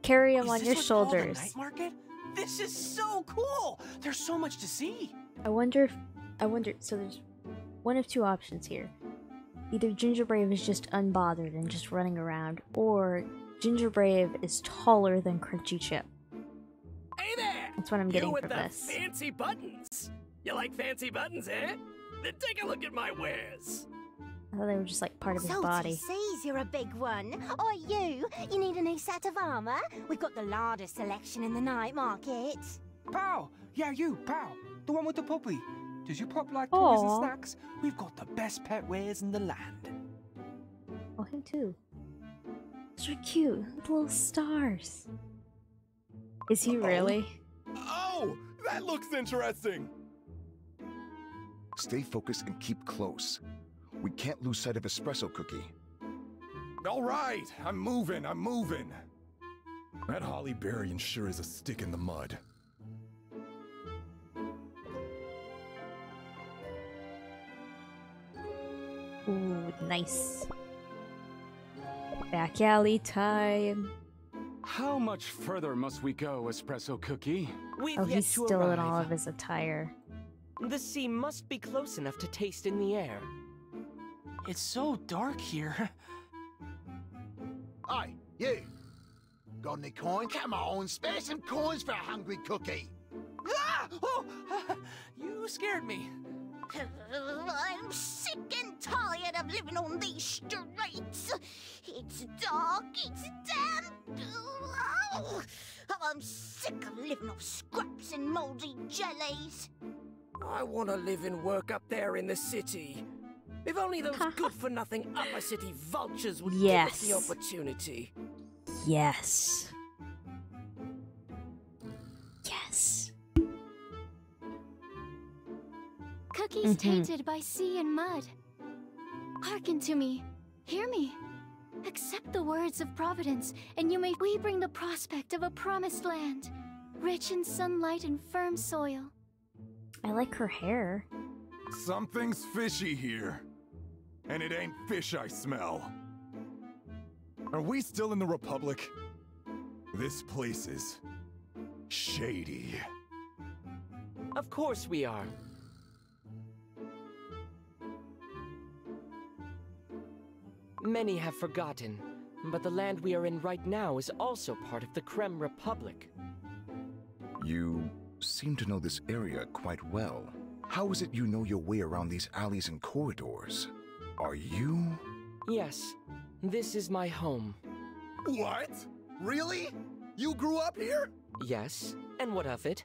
Carry him Is on this your what's called a shoulders. night market? This is so cool. There's so much to see. I wonder if I wonder so there's one of two options here. Either Ginger Brave is just unbothered and just running around, or Ginger Brave is taller than Crunchy Chip. Hey there! That's what I'm you getting with from the this. fancy buttons. You like fancy buttons, eh? Then take a look at my wares. I thought they were just like part of his Salty body. sees you're a big one. Oi, you! You need a new set of armour? We've got the largest selection in the night market. Pow! Yeah, you, Pow. The one with the puppy. Does your pup like toys and snacks? We've got the best pet wares in the land. Oh, him too. Those are cute. Little stars. Is he really? Oh! That looks interesting! Stay focused and keep close. We can't lose sight of Espresso Cookie. Alright, I'm moving, I'm moving. That Holly Berrien sure is a stick in the mud. Ooh, nice. Back alley time. How much further must we go, Espresso Cookie? We've Oh, he's to still in all of his attire. The sea must be close enough to taste in the air. It's so dark here. Hey, you! Got any coin? Come on, spare some coins for a hungry cookie! Ah! Oh, you scared me. I'm sick and tired of living on these streets. It's dark, it's damp. Oh, I'm sick of living off scraps and mouldy jellies. I want to live and work up there in the city. If only those good-for-nothing upper city vultures would give us the opportunity. Yes. Yes. Cookies Mhm. tainted by sea and mud. Hearken to me. Hear me. Accept the words of Providence, and you may. We bring the prospect of a promised land, rich in sunlight and firm soil. I like her hair. Something's fishy here. And it ain't fish I smell. Are we still in the Republic? This place is shady. Of course we are. Many have forgotten, but the land we are in right now is also part of the Creme Republic. You seem to know this area quite well. How is it you know your way around these alleys and corridors? Are you? Yes, this is my home. What? Really? You grew up here? Yes, and what of it?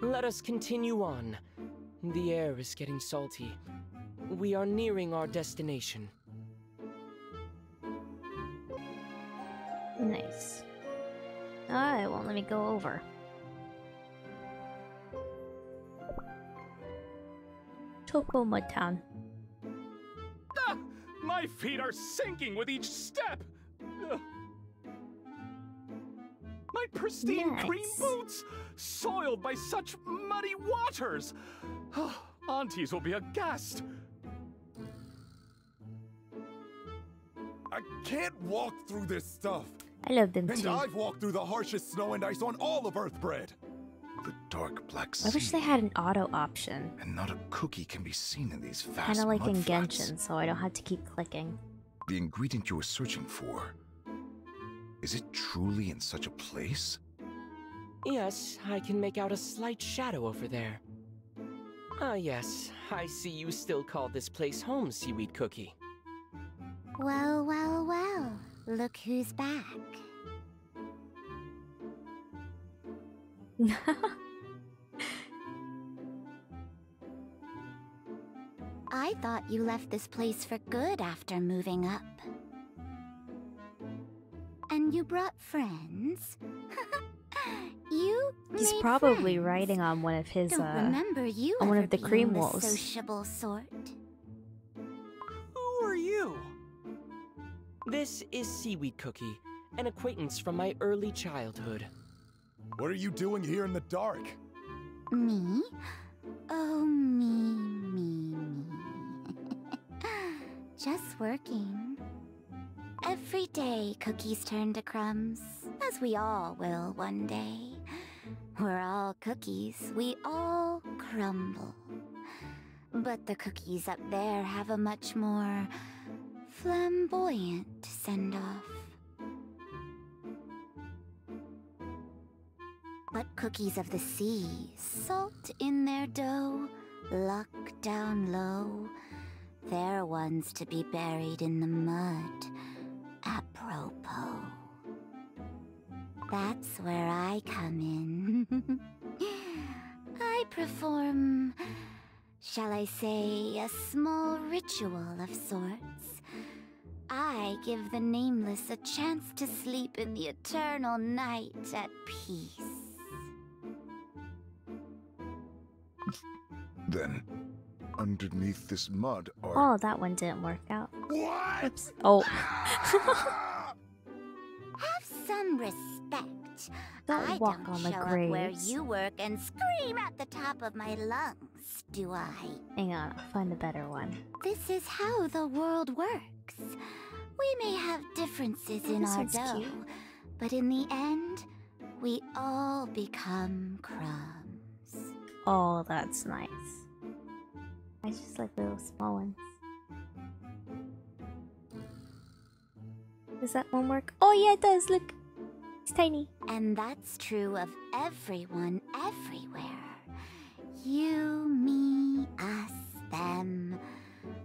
Let us continue on. The air is getting salty. We are nearing our destination. Nice. Ah, it won't let me go over. Choco Mud Town. Ah, my feet are sinking with each step. Ugh. My pristine cream Nice. boots, soiled by such muddy waters. Aunties will be aghast. I can't walk through this stuff. I love them And too. I've walked through the harshest snow and ice on all of Earthbread. The dark black sea. I wish they had an auto option. And not a cookie can be seen in these vast Kind of like in mud flats. Genshin, so I don't have to keep clicking. The ingredient you were searching for. Is it truly in such a place? Yes, I can make out a slight shadow over there. Ah, yes, I see you still call this place home, Seaweed Cookie. Well, well, well. Look who's back. I thought you left this place for good after moving up. And you brought friends? you He's probably friends. riding on one of his Don't uh remember you on one of the cream wolves. sociable sort. This is Seaweed Cookie, an acquaintance from my early childhood. What are you doing here in the dark? Me? Oh, me, me, me. Just working. Every day, cookies turn to crumbs, as we all will one day. We're all cookies, we all crumble. But the cookies up there have a much more flamboyant send off. But cookies of the sea, salt in their dough, luck down low. They're ones to be buried in the mud. Apropos. That's where I come in. I perform, shall I say, a small ritual of sorts. I give the nameless a chance to sleep in the eternal night at peace. Then, underneath this mud are. Oh, that one didn't work out. What? Oops. Oh. Have some respect. Don't I walk don't on the show up where you work and scream at the top of my lungs, do I? Hang on, I'll find a better one. This is how the world works. We may have differences oh, in This our dough, cute. but in the end, we all become crumbs. Oh, that's nice. I just like little small ones. Does that one work? Oh yeah, it does. Look, it's tiny. And that's true of everyone everywhere. You, me, us, them.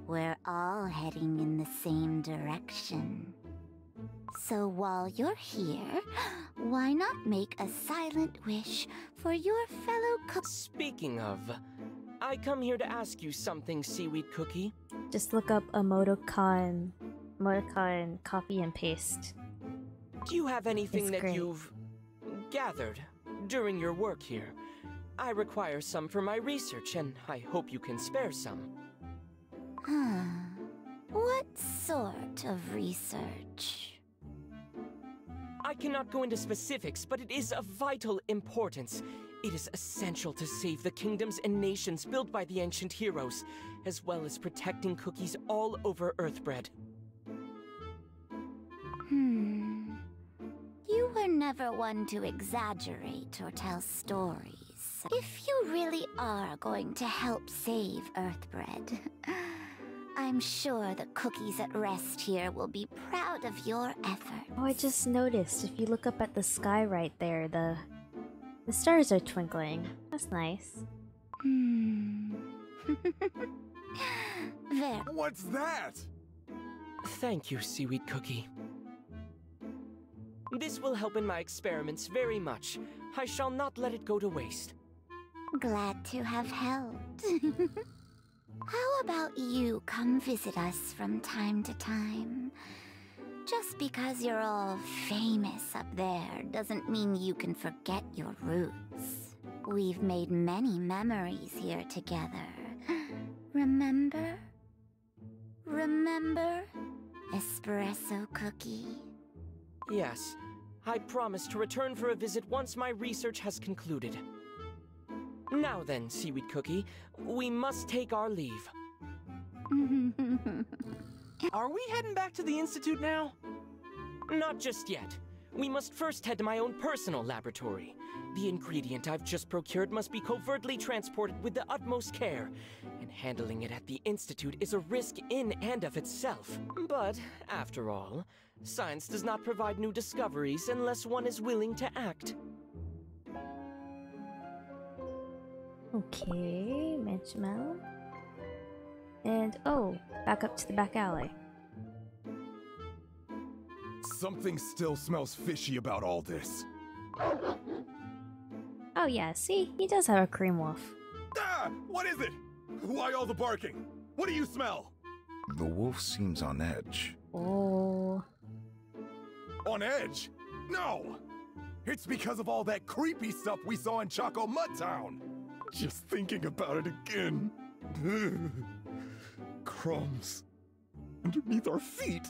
We're all heading in the same direction. So while you're here, why not make a silent wish for your fellow cook? Speaking of, I come here to ask you something, Seaweed Cookie. Just look up a Motokan, Motokan copy and paste. Do you have anything It's that great. you've gathered during your work here? I require some for my research, and I hope you can spare some. What sort of research? I cannot go into specifics, but it is of vital importance. It is essential to save the kingdoms and nations built by the ancient heroes, as well as protecting cookies all over Earthbread. Hmm. You were never one to exaggerate or tell stories. If you really are going to help save Earthbread, I'm sure the cookies at rest here will be proud of your effort. Oh, I just noticed. If you look up at the sky right there, the the stars are twinkling. That's nice. Hmm. There. What's that? Thank you, Seaweed Cookie. This will help in my experiments very much. I shall not let it go to waste. Glad to have helped. How about you come visit us from time to time? Just because you're all famous up there doesn't mean you can forget your roots. We've made many memories here together. Remember? Remember? Espresso cookie? Yes, I promise to return for a visit once my research has concluded. Now then, Seaweed Cookie, we must take our leave. Are we heading back to the Institute now? Not just yet. We must first head to my own personal laboratory. The ingredient I've just procured must be covertly transported with the utmost care, and handling it at the Institute is a risk in and of itself. But, after all, science does not provide new discoveries unless one is willing to act. Okay, Manchmal. And oh, back up to the back alley. Something still smells fishy about all this. Oh yeah, see, he does have a cream wolf. Ah! What is it? Why all the barking? What do you smell? The wolf seems on edge. Oh. On edge? No! It's because of all that creepy stuff we saw in Choco Mud Town. Just thinking about it again. Crumbs. Underneath our feet.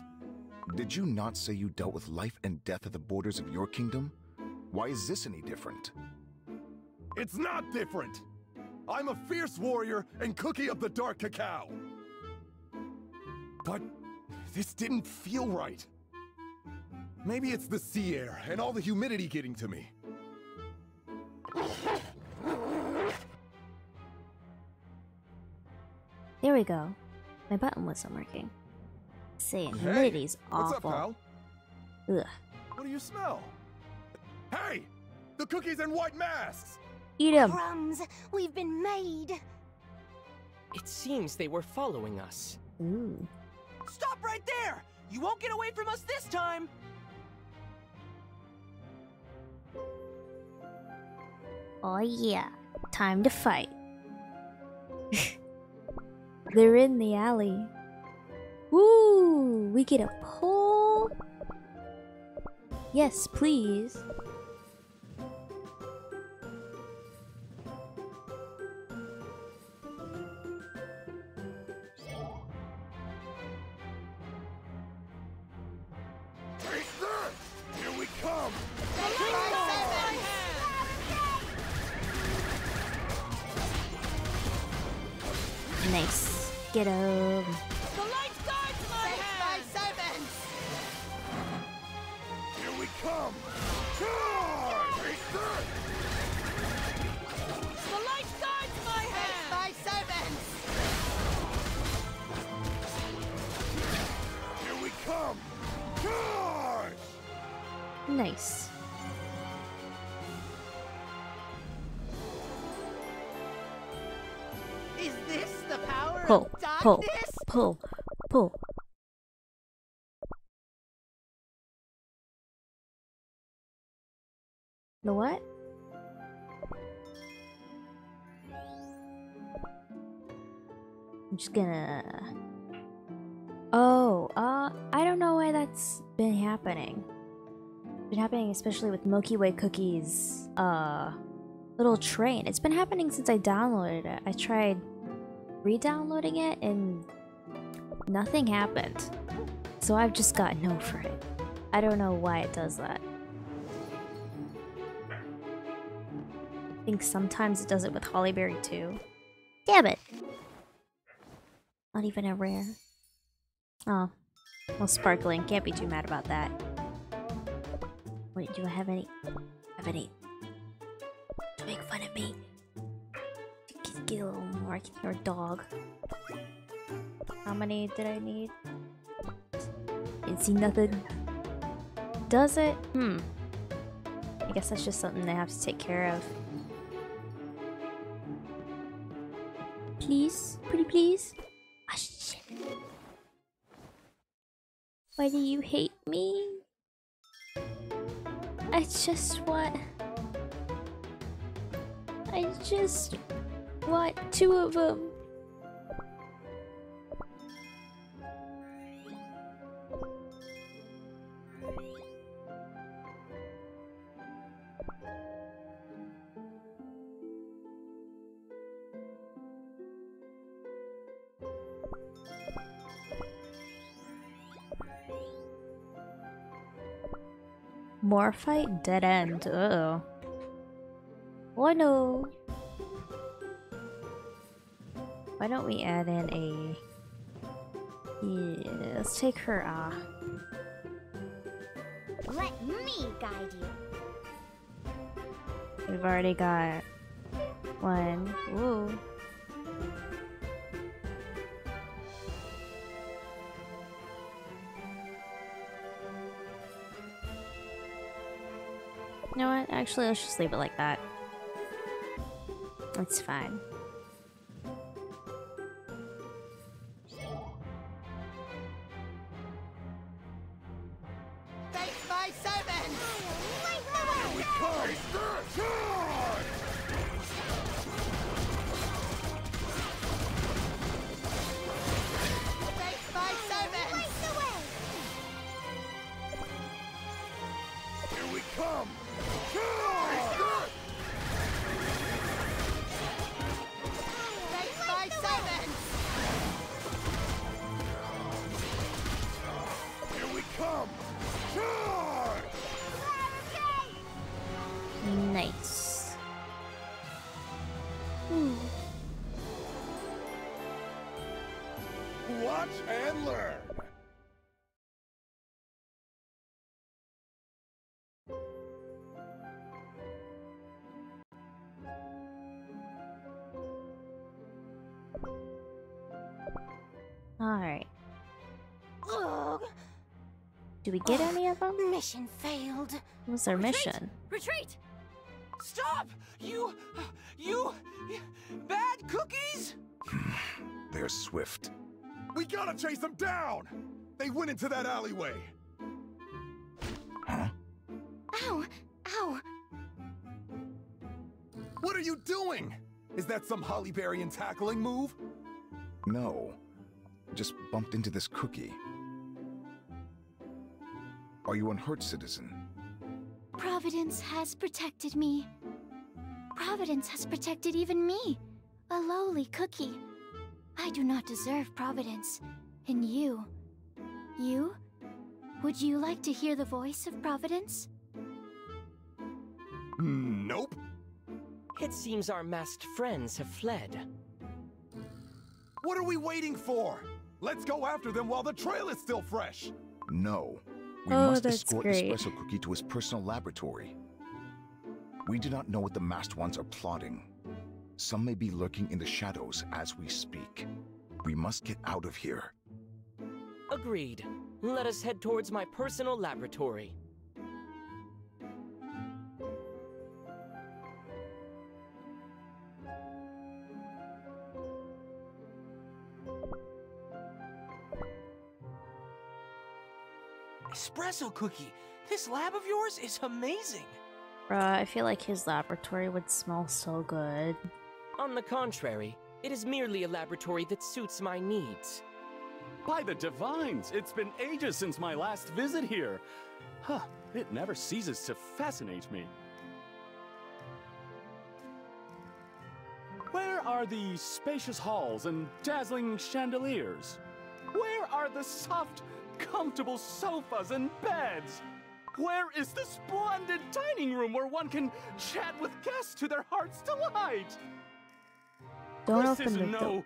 Did you not say you dealt with life and death at the borders of your kingdom? Why is this any different? It's not different! I'm a fierce warrior and cookie of the dark cacao! But this didn't feel right. Maybe it's the sea air and all the humidity getting to me. There we go. My button wasn't working. Saying Hey, humidity's what's up, pal? Ugh. What do you smell? Hey! The cookies and white masks! Eat 'em. Crumbs, we've been made. It seems they were following us. Ooh. Stop right there! You won't get away from us this time! Oh yeah, time to fight. They're in the alley. Woo! We get a pull. Yes, please. Just gonna. Oh, uh, I don't know why that's been happening. It's been happening especially with Milky Way Cookies, uh, little train. It's been happening since I downloaded it. I tried re-downloading it and nothing happened. So I've just gotten over it. I don't know why it does that. I think sometimes it does it with Hollyberry too. Damn it! Not even a rare. Oh. Well, sparkling. Can't be too mad about that. Wait, do I have any... Have any... To make fun of me? Get, get a little more. I can hear a dog. How many did I need? Didn't see nothing. Does it? Hmm. I guess that's just something they have to take care of. Please? Pretty please? Why do you hate me? I just want... I just want two of them. More fight? Dead end. Uh oh. Oh no. Why don't we add in a... Yeah, let's take her, ah. Let me guide you. We've already got one. Ooh. Actually, let's just leave it like that. It's fine. Do we get any of them? Oh, mission failed. What was our mission? Retreat! Stop! You. You. Bad cookies? They're swift. We gotta chase them down! They went into that alleyway! Huh? Ow! Ow! What are you doing? Is that some Holly Berry and tackling move? No. Just bumped into this cookie. Are you unhurt, citizen? Providence has protected me. Providence has protected even me, a lowly cookie. I do not deserve Providence. And you, you? Would you like to hear the voice of Providence? Nope. It seems our masked friends have fled. What are we waiting for? Let's go after them while the trail is still fresh. No. We Oh, must that's escort great. Espresso Cookie to his personal laboratory. We do not know what the masked ones are plotting. Some may be lurking in the shadows as we speak. We must get out of here. Agreed. Let us head towards my personal laboratory. Espresso cookie. This lab of yours is amazing. Bruh, I feel like his laboratory would smell so good. On the contrary, it is merely a laboratory that suits my needs. By the divines, it's been ages since my last visit here. Huh, it never ceases to fascinate me. Where are the spacious halls and dazzling chandeliers? Where are the soft, comfortable sofas and beds? Where is the splendid dining room where one can chat with guests to their heart's delight? Don't this open is the no door.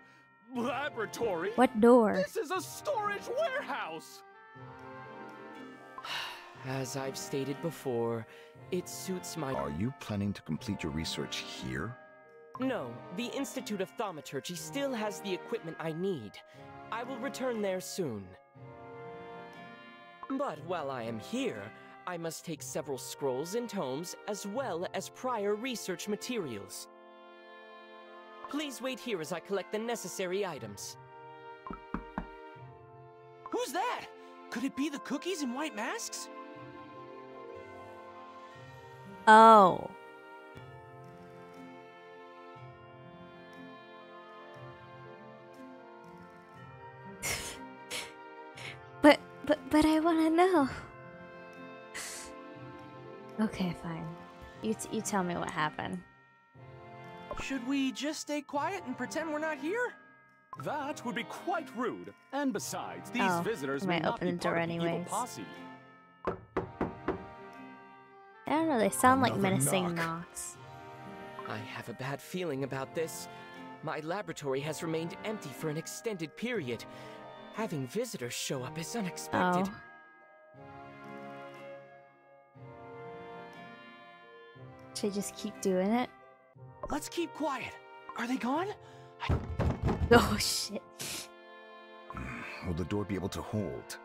laboratory. What door? This is a storage warehouse. As I've stated before, it suits my. Are you planning to complete your research here? No, the Institute of Thaumaturgy still has the equipment I need. I will return there soon. But while I am here, I must take several scrolls and tomes as well as prior research materials. Please wait here as I collect the necessary items. Who's that? Could it be the cookies and white masks? Oh. But but I want to know. Okay, fine. You t- you tell me what happened. Should we just stay quiet and pretend we're not here? That would be quite rude. And besides, these Oh, visitors I may might not open be the door part of the evil anyways. I don't know. They sound like menacing knock. knocks. I have a bad feeling about this. My laboratory has remained empty for an extended period. Having visitors show up is unexpected. Oh. Should I just keep doing it? Let's keep quiet. Are they gone? Oh shit. Will the door be able to hold?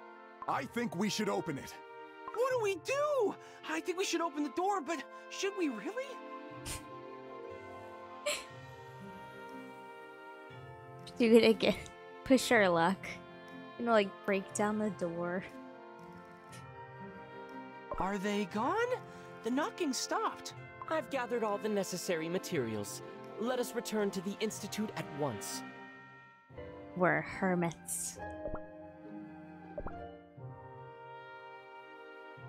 I think we should open it. What do we do? I think we should open the door, but should we really? Do it again. Push our luck. You know, like break down the door. Are they gone? The knocking stopped. I've gathered all the necessary materials. Let us return to the Institute at once. We're hermits.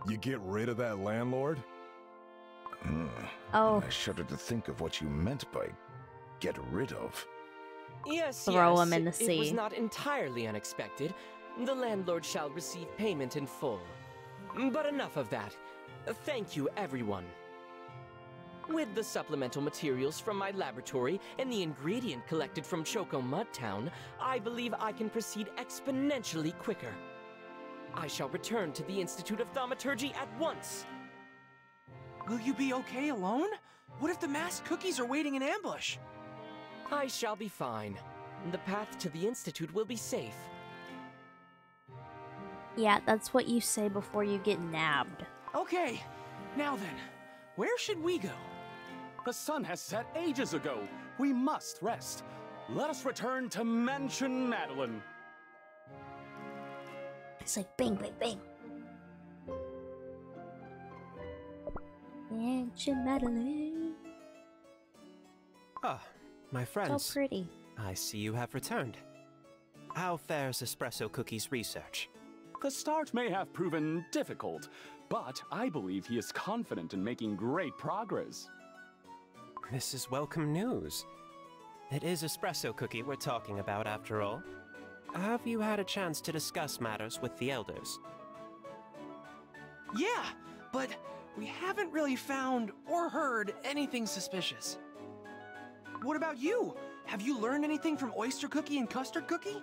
You get rid of that landlord? Hmm. Oh. I shudder to think of what you meant by get rid of. Yes, Throw yes, him in the It was not entirely unexpected. The landlord shall receive payment in full. But enough of that. Thank you, everyone. With the supplemental materials from my laboratory and the ingredient collected from Choco Mudtown, I believe I can proceed exponentially quicker. I shall return to the Institute of Thaumaturgy at once. Will you be okay alone? What if the masked cookies are waiting in ambush? I shall be fine. The path to the Institute will be safe. Yeah, that's what you say before you get nabbed. Okay, now then, where should we go? The sun has set ages ago. We must rest. Let us return to Mansion Madeleine. It's like bang, bang, bang. Mansion Madeleine. Ah, my friends. So pretty. I see you have returned. How fares Espresso Cookie's research? The start may have proven difficult, but I believe he is confident in making great progress. This is welcome news. It is Espresso Cookie we're talking about, after all. Have you had a chance to discuss matters with the elders? Yeah, but we haven't really found or heard anything suspicious. What about you? Have you learned anything from Oyster Cookie and Custard Cookie?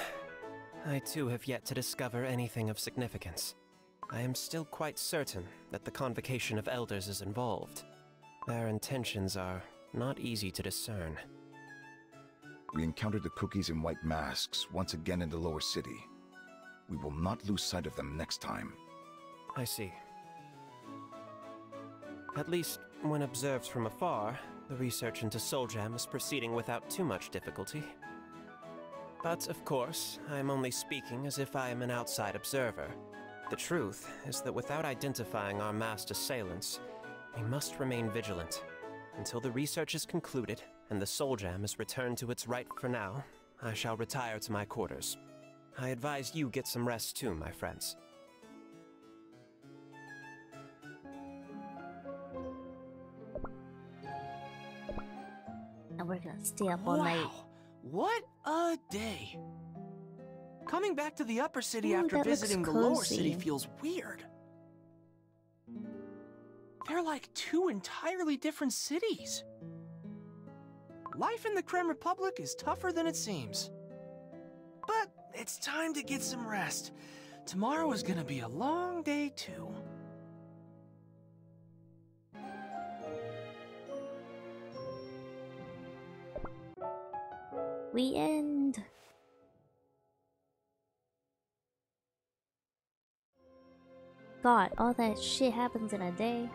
I too have yet to discover anything of significance. I am still quite certain that the convocation of elders is involved. Their intentions are not easy to discern. We encountered the cookies in white masks once again in the lower city. We will not lose sight of them next time. I see. At least, when observed from afar, the research into Soul Jam is proceeding without too much difficulty. But, of course, I am only speaking as if I am an outside observer. The truth is that without identifying our masked assailants, we must remain vigilant. Until the research is concluded and the Soul Jam is returned to its right for now, I shall retire to my quarters. I advise you get some rest too, my friends. We're gonna stay up all wow. night. What a day! Coming back to the upper city Ooh, after visiting the lower city feels weird. They're like two entirely different cities. Life in the Creme Republic is tougher than it seems. But it's time to get some rest. Tomorrow is gonna be a long day, too. We end. God, all that shit happens in a day.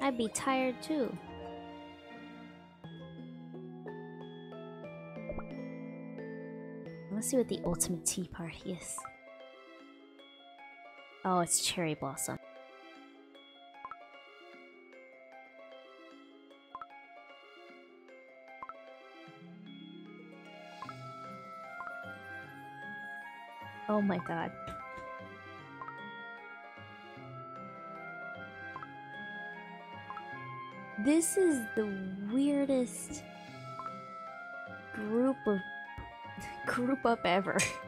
I'd be tired too. Let's see what the ultimate tea party is. Oh, it's cherry blossom. Oh my god. This is the weirdest group of group up ever.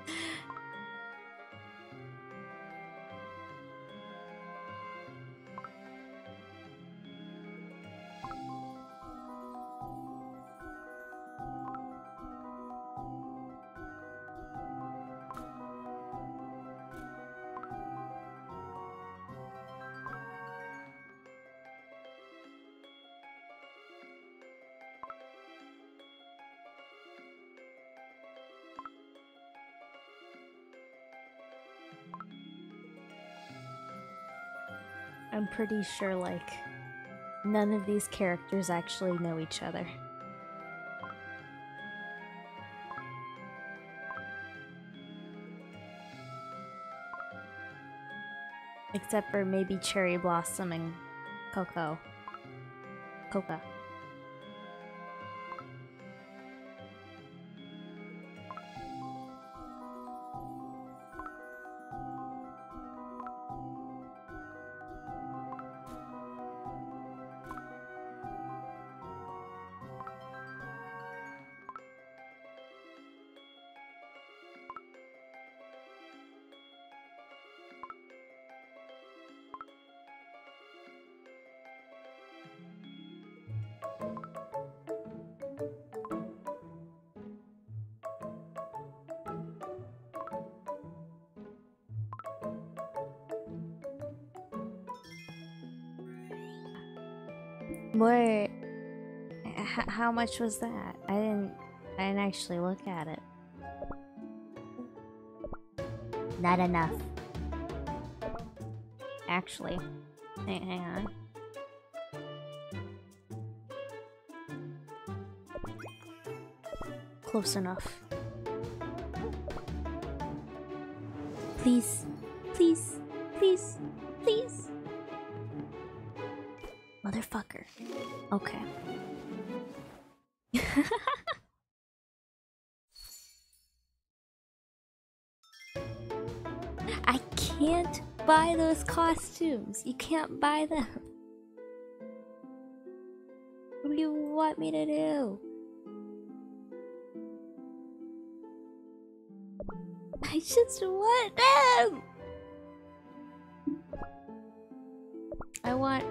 pretty sure, like, none of these characters actually know each other. Except for maybe Cherry Blossom and Coco. Coca. How much was that? I didn't. I didn't actually look at it. Not enough. Actually, hang, hang on. Close enough. Please, please, please, please. Motherfucker. Okay. Buy those costumes. You can't buy them. What do you want me to do? I just want them! I want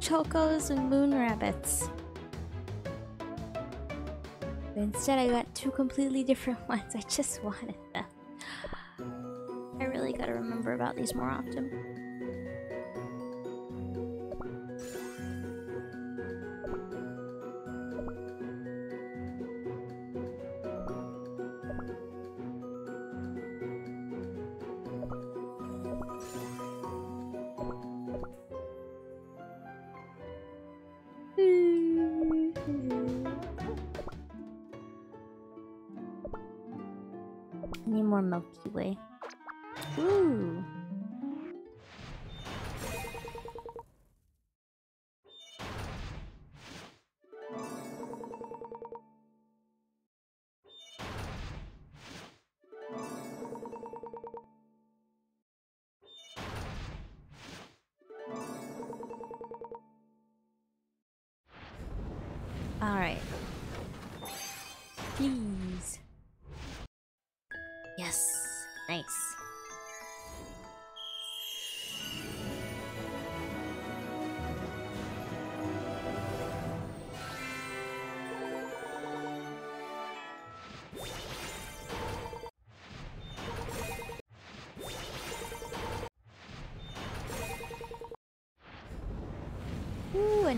chocos and moon rabbits. But instead, I got two completely different ones. I just wanted them. These more often.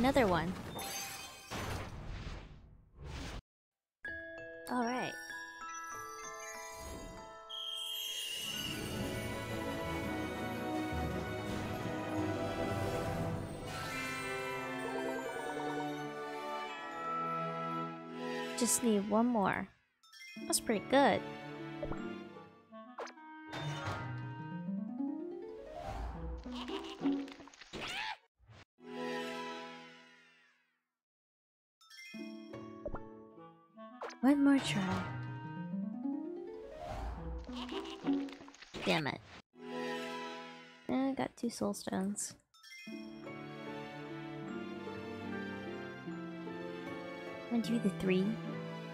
Another one. All right. Just need one more. That's pretty good. Two soul stones. I'm gonna do the three.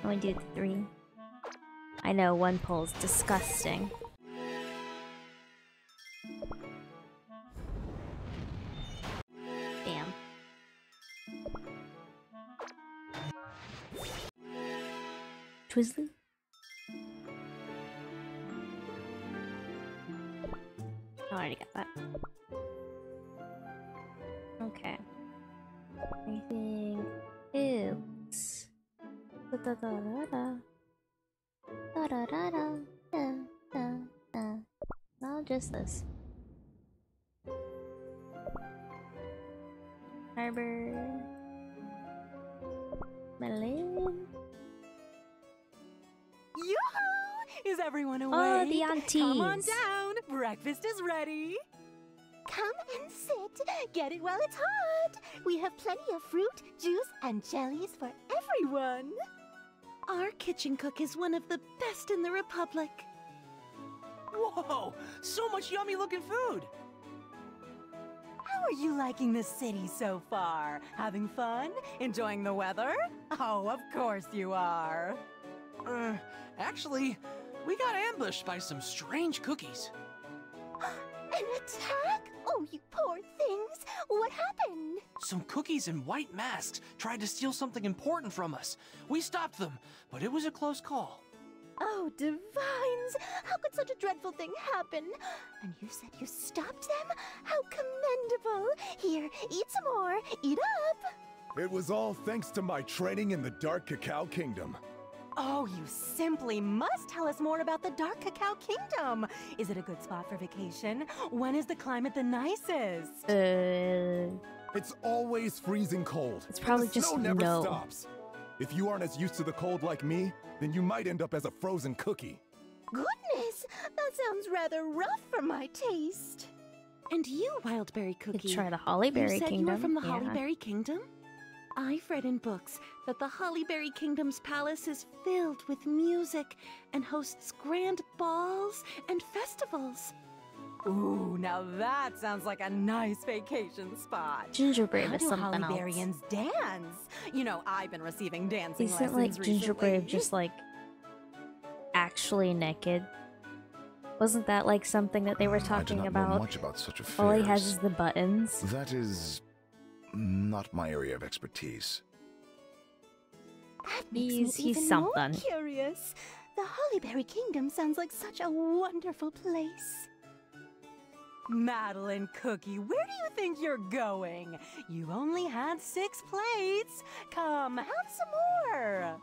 I'm gonna do the three. I know one pull's disgusting. Damn. Twizzly? I already got that. Da da da da da. Da da da da. Da da da. No, just this. Harbor. Melon. Yoo-hoo! Is everyone oh, awake? Oh, the aunties. Come on aunties. down. Breakfast is ready. Come and sit. Get it while it's hot. We have plenty of fruit, juice, and jellies for everyone. Our kitchen cook is one of the best in the Republic. Whoa! So much yummy looking food! How are you liking the city so far? Having fun? Enjoying the weather? Oh, of course you are. Uh, actually, we got ambushed by some strange cookies. An attack? Oh, you poor things. What happened? Some cookies in white masks tried to steal something important from us. We stopped them, but it was a close call. Oh, divines! How could such a dreadful thing happen? And you said you stopped them? How commendable! Here, eat some more. Eat up! It was all thanks to my training in the Dark Cacao Kingdom. Oh, you simply must tell us more about the Dark Cacao Kingdom. Is it a good spot for vacation? When is the climate the nicest? Uh, It's always freezing cold. It's probably the just snow never no. stops. If you aren't as used to the cold like me, then you might end up as a frozen cookie. Goodness, that sounds rather rough for my taste. And you, Wildberry Cookie. try the Hollyberry Kingdom. you said you were from the yeah. Hollyberry Kingdom? I've read in books that the Hollyberry Kingdom's palace is filled with music and hosts grand balls and festivals. Ooh, now that sounds like a nice vacation spot. Gingerbread How is do something else. Hollyberryans dance? You know, I've been receiving dancing Isn't like lessons gingerbread just like actually naked? Wasn't that like something that they were I do talking not about? know much about such affairs. All he has is the buttons. That is not my area of expertise. That makes He's- me he's even something. more curious. The Hollyberry Kingdom sounds like such a wonderful place. Madeleine Cookie, where do you think you're going? You only had six plates. Come, have some more.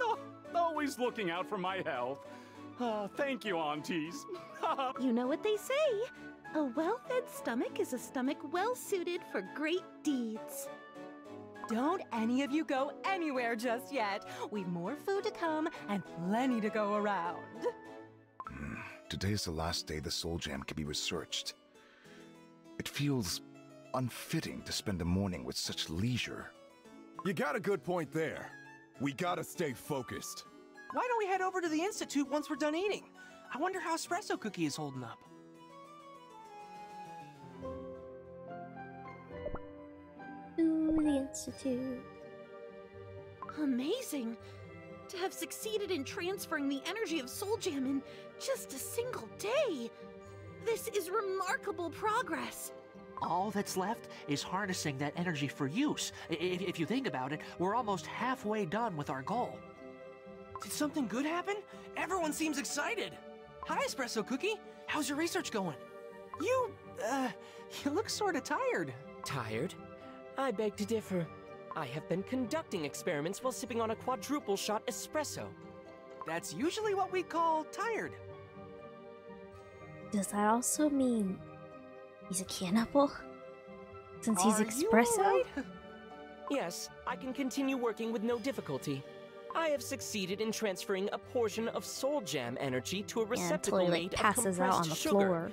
Oh, always looking out for my health. Uh, thank you, aunties. you know what they say a well fed stomach is a stomach well suited for great deeds. Don't any of you go anywhere just yet. We've more food to come and plenty to go around. Hmm, today is the last day the Soul Jam can be researched. It feels unfitting to spend the morning with such leisure. You got a good point there. We gotta stay focused. Why don't we head over to the Institute once we're done eating? I wonder how Espresso Cookie is holding up. To the Institute. Amazing! To have succeeded in transferring the energy of Soul Jam in just a single day! This is remarkable progress! All that's left is harnessing that energy for use. If, if you think about it, we're almost halfway done with our goal. Did something good happen? Everyone seems excited. Hi, Espresso Cookie. How's your research going? You, uh, you look sort of tired. Tired? I beg to differ. I have been conducting experiments while sipping on a quadruple shot espresso. That's usually what we call tired. Does that also mean he's a cannibal? Since he's Are you espresso? alright? Yes, I can continue working with no difficulty. I have succeeded in transferring a portion of soul jam energy to a until receptacle he, like, made of passes out on the sugar. floor.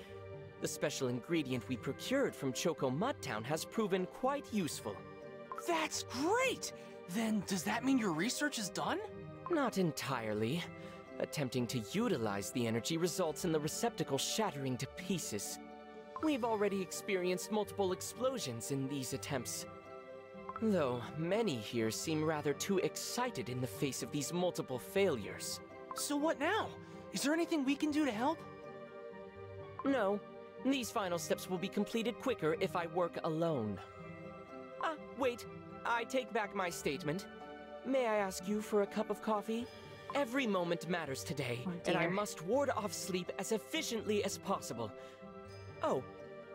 The special ingredient we procured from Choco Mud Town has proven quite useful. That's great! Then does that mean your research is done? Not entirely. Attempting to utilize the energy results in the receptacle shattering to pieces. We've already experienced multiple explosions in these attempts. Though many here seem rather too excited in the face of these multiple failures. So what now? Is there anything we can do to help? No, these final steps will be completed quicker if I work alone. Ah, wait, I take back my statement. May I ask you for a cup of coffee? Every moment matters today, and I must ward off sleep as efficiently as possible. Oh,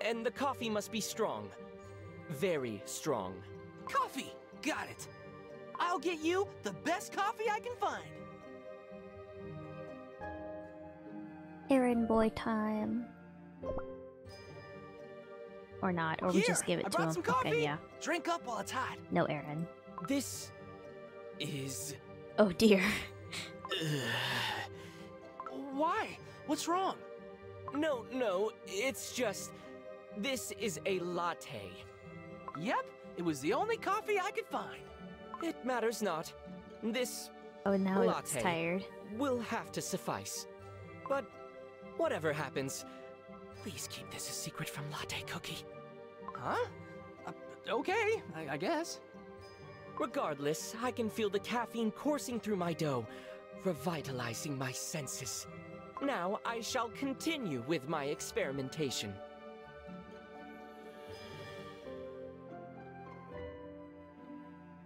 and the coffee must be strong. Very strong. Coffee! Got it! I'll get you the best coffee I can find! Errand boy time. Or not, or we just give I it to him. some coffee. Okay, yeah. Drink up while it's hot. No, Aaron. This is. Oh dear. Why? What's wrong? No, no, it's just. This is a latte. Yep, it was the only coffee I could find. It matters not. This Oh, now latte it's tired. will have to suffice. But whatever happens, please keep this a secret from Latte Cookie. Huh? Uh, okay, I, I guess. Regardless, I can feel the caffeine coursing through my dough, revitalizing my senses. Now I shall continue with my experimentation.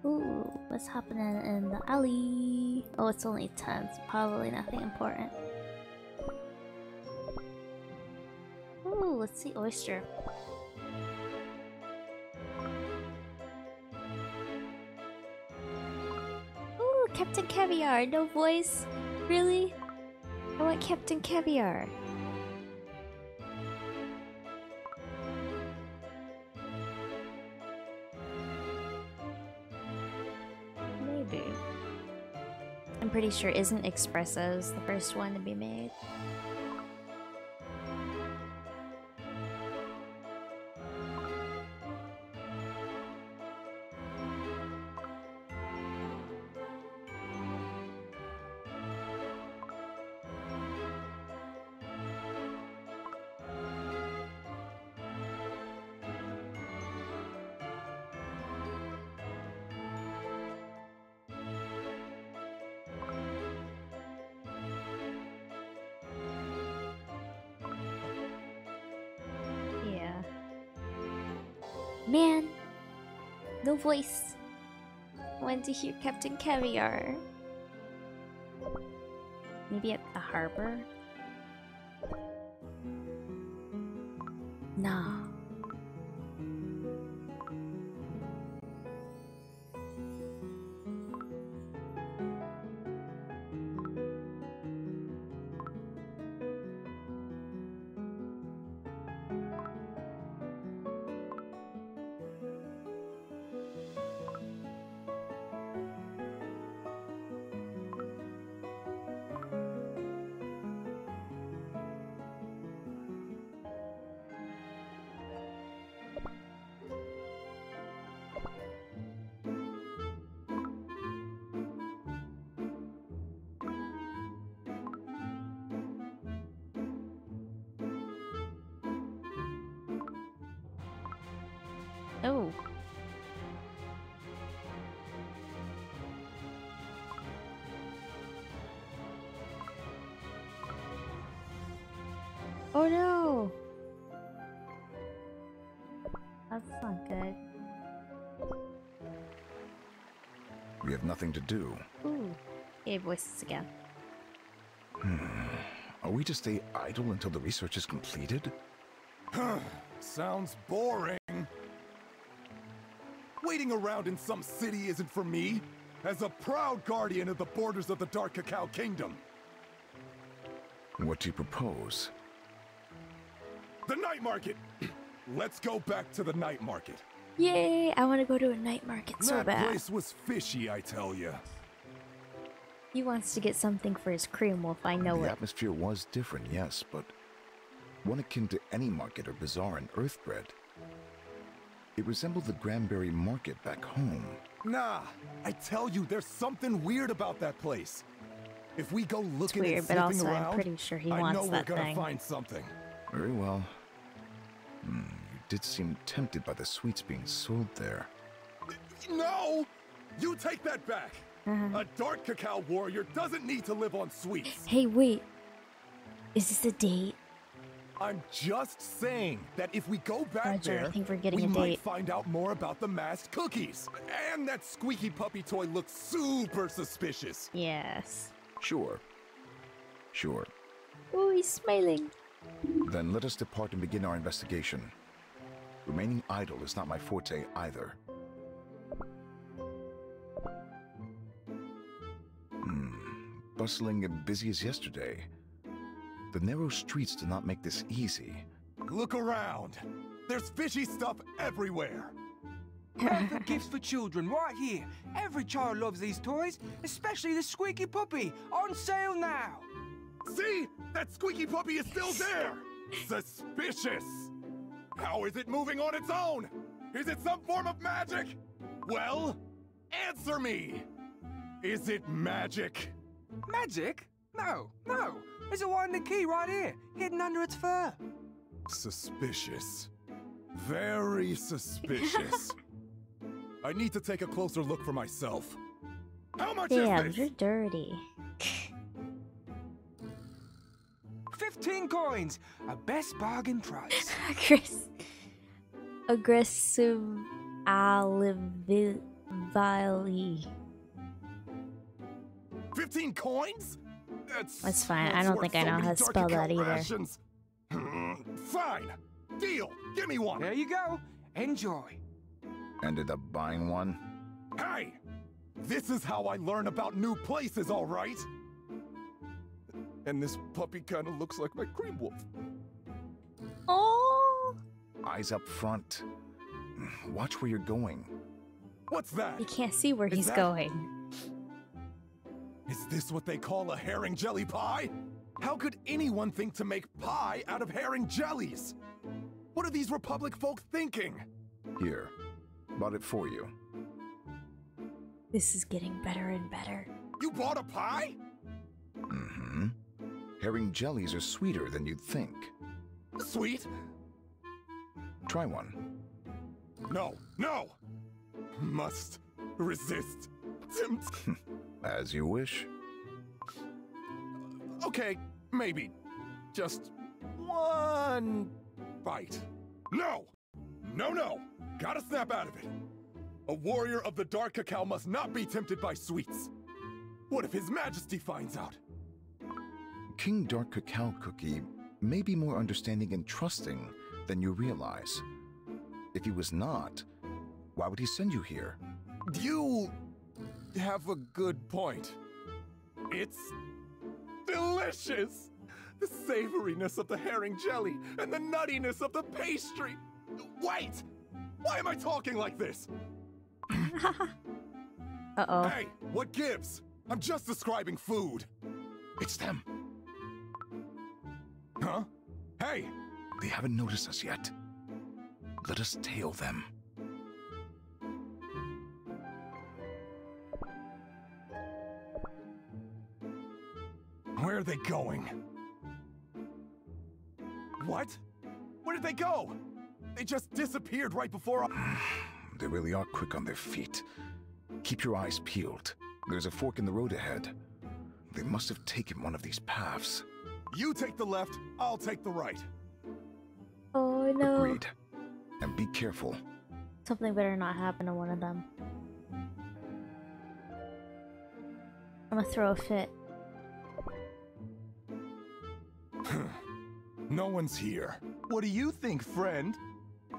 Ooh, what's happening in the alley? Oh, it's only 10. It's probably nothing important. Let's see oyster. Ooh, Captain Caviar, no voice? Really? I want Captain Caviar. Maybe. I'm pretty sure isn't Espresso's the first one to be made. Voice. I want to hear Captain Caviar. Maybe at the harbor? We have nothing to do. Ooh. Yay, voices again. Hmm. Are we to stay idle until the research is completed? Sounds boring. Waiting around in some city isn't for me. As a proud guardian of the borders of the Dark Cacao Kingdom. What do you propose? The night market! Let's go back to the night market. Yay! I want to go to a night market so that bad. place was fishy, I tell ya. He wants to get something for his cream wolf, I know the it. atmosphere was different, yes, but one akin to any market or bazaar in Earthbread. It resembled the Granberry Market back home. Nah, I tell you, there's something weird about that place. If we go looking weird, and but sniffing also I'm around, pretty sure he I wants know that we're gonna thing. find something. Very well. Hmm, you did seem tempted by the sweets being sold there. No! You take that back! Uh-huh. A dark cacao warrior doesn't need to live on sweets. Hey, wait. Is this a date? I'm just saying that if we go back Roger, I there, think we're getting we a might date. find out more about the masked cookies. And that squeaky puppy toy looks super suspicious. Yes. Sure. Sure. Oh, he's smiling. Then let us depart and begin our investigation. Remaining idle is not my forte either. Hmm. Bustling and busy as yesterday. The narrow streets do not make this easy. Look around. There's fishy stuff everywhere. Perfect gifts for children right here. Every child loves these toys, especially the squeaky puppy. On sale now. See? That squeaky puppy is still there! Suspicious! How is it moving on its own? Is it some form of magic? Well, answer me! Is it magic? Magic? No, no. There's a winding key right here, hidden under its fur. Suspicious. Very suspicious. I need to take a closer look for myself. How much Damn, is you're dirty. 15 coins, a best bargain price. Aggress- aggressive alivali. 15 coins? That's, That's fine. I don't worth think I know how to spell Cacao that either. rations. Hmm, fine. Deal. Give me one. There you go. Enjoy. Ended up buying one? Hey! This is how I learn about new places, all right? And this puppy kind of looks like my cream wolf. Oh! Eyes up front. Watch where you're going. What's that? You can't see where Is he's that- going. Is this what they call a herring jelly pie? How could anyone think to make pie out of herring jellies? What are these Republic folk thinking? Here. Bought it for you. This is getting better and better. You bought a pie? Herring jellies are sweeter than you'd think. Sweet? Try one. No, no! Must resist. Tempt. As you wish. Okay, maybe. Just one bite. No! No, no! Gotta snap out of it. A warrior of the Dark Cacao must not be tempted by sweets. What if His Majesty finds out? King Dark Cacao Cookie may be more understanding and trusting than you realize. If he was not, why would he send you here? You have a good point. It's delicious! The savoriness of the herring jelly and the nuttiness of the pastry. Wait! Why am I talking like this? Uh oh. Hey, what gives? I'm just describing food. It's them. Huh? Hey! They haven't noticed us yet. Let us tail them. Where are they going? What? Where did they go? They just disappeared right before I. They really are quick on their feet. Keep your eyes peeled. There's a fork in the road ahead. They must have taken one of these paths. You take the left, I'll take the right. Oh no. Agreed. And be careful. Something better not happen to one of them. I'm gonna throw a fit. No one's here. What do you think, friend?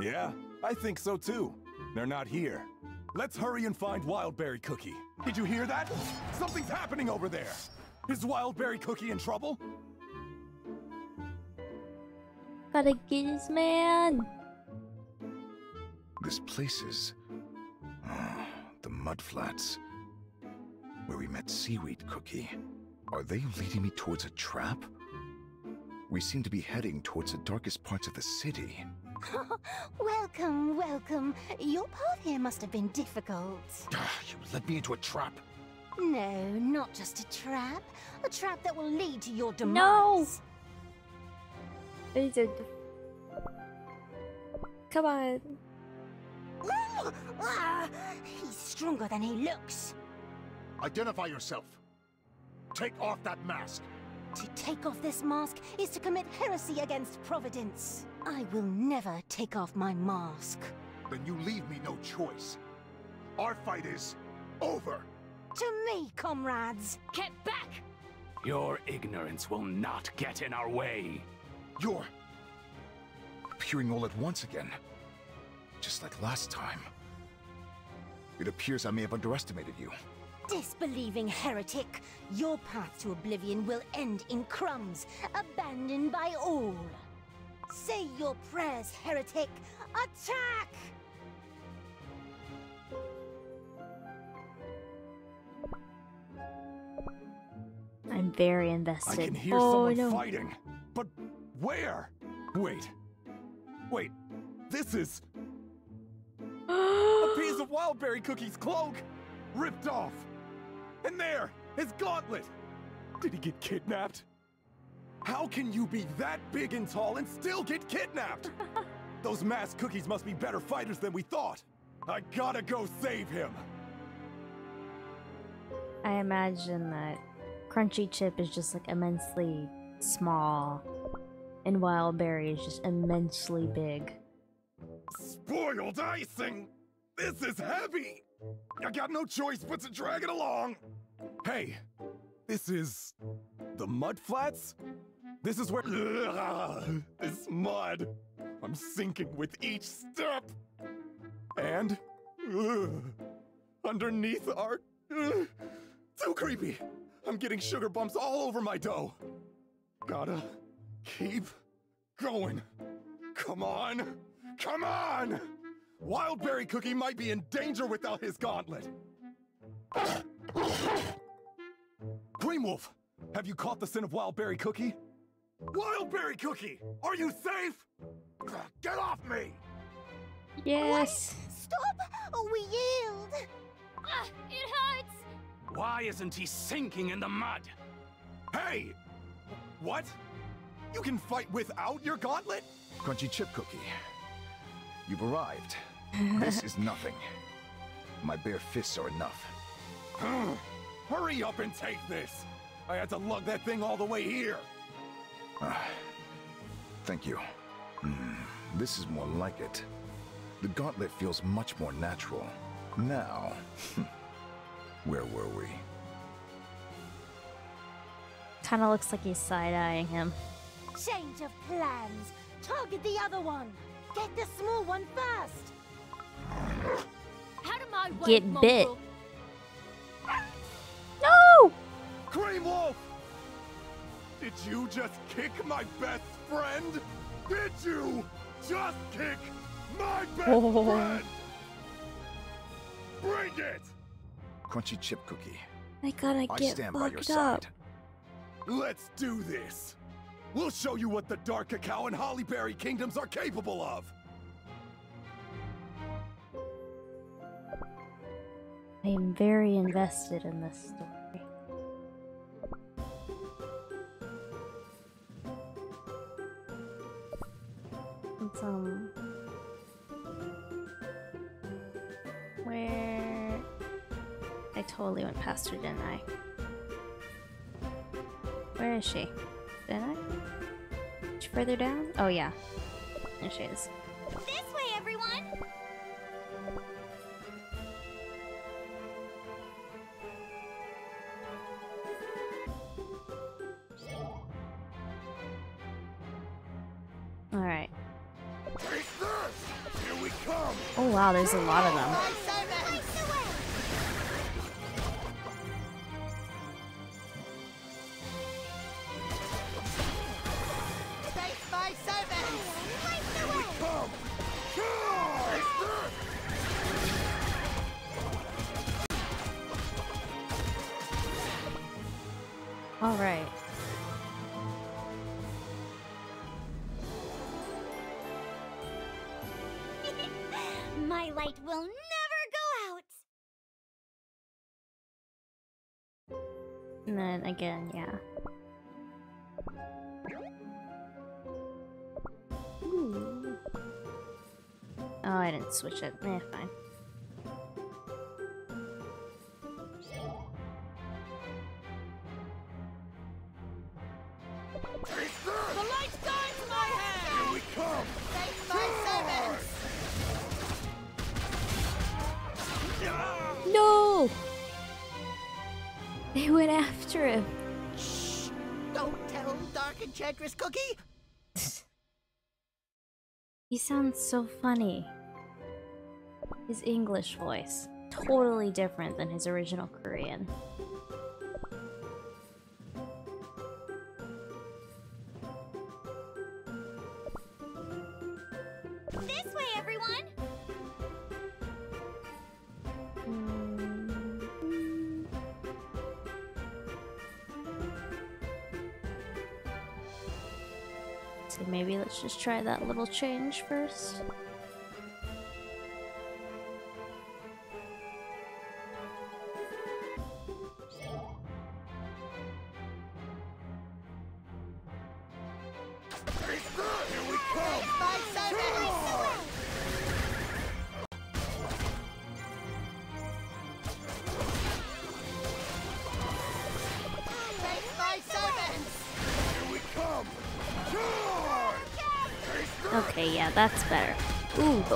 Yeah, I think so too. They're not here. Let's hurry and find Wildberry Cookie. Did you hear that? Something's happening over there. Is Wildberry Cookie in trouble? Gotta get his man. This place is. ah, the mudflats. Where we met Seaweed Cookie. Are they leading me towards a trap? We seem to be heading towards the darkest parts of the city. welcome, welcome. Your path here must have been difficult. you led me into a trap. No, not just a trap. A trap that will lead to your demise. No! These are. Come on. Ah, he's stronger than he looks. Identify yourself. Take off that mask. To take off this mask is to commit heresy against Providence. I will never take off my mask. Then you leave me no choice. Our fight is over. To me, comrades. Get back! Your ignorance will not get in our way. You're appearing all at once again. Just like last time. It appears I may have underestimated you. Disbelieving heretic, your path to oblivion will end in crumbs, abandoned by all. Say your prayers, heretic. Attack! I'm very invested. I invested. can hear oh someone no. fighting. But Where? Wait. Wait. This is. a piece of Wildberry Cookie's cloak! Ripped off! And there! His gauntlet! Did he get kidnapped? How can you be that big and tall and still get kidnapped? Those masked cookies must be better fighters than we thought. I gotta go save him. I imagine that Crunchy Chip is just like immensely small, and Wildberry is just immensely big. Spoiled icing! This is heavy! I got no choice but to drag it along! Hey, this is. the mud flats? This is where. Ugh, this mud! I'm sinking with each step! And. ugh, underneath are. ugh, too creepy! I'm getting sugar bumps all over my dough! Gotta keep going. Come on! Come on! Wildberry Cookie might be in danger without his gauntlet. Cream Wolf, have you caught the scent of Wildberry Cookie? Wildberry Cookie, are you safe? Get off me! Yes. Stop! Or we yield! Ah, it hurts! Why isn't he sinking in the mud? Hey! What? You can fight without your gauntlet? Crunchy Chip Cookie, you've arrived. This is nothing. My bare fists are enough. Hurry up and take this! I had to lug that thing all the way here! Ah, thank you. Hmm, this is more like it. The gauntlet feels much more natural. Now, where were we? Kinda looks like he's side eyeing him. Change of plans! Target the other one! Get the small one first! Get bit. No! Cream Wolf! Did you just kick my best friend? Did you just kick my best Oh. friend? Bring it! Crunchy Chip Cookie. I gotta I get stand by your fucked side. up. Let's do this! We'll show you what the Dark Cacao and Hollyberry Kingdoms are capable of! I am very invested in this story. It's, um... Where... I totally went past her, didn't I? Where is she? Didn't I? She further down? Oh yeah. There she is. Wow, there's a lot of them. Again, yeah. Ooh. Oh, I didn't switch it. Eh, sounds so funny. His English voice. Totally different than his original Korean. Try that little change first.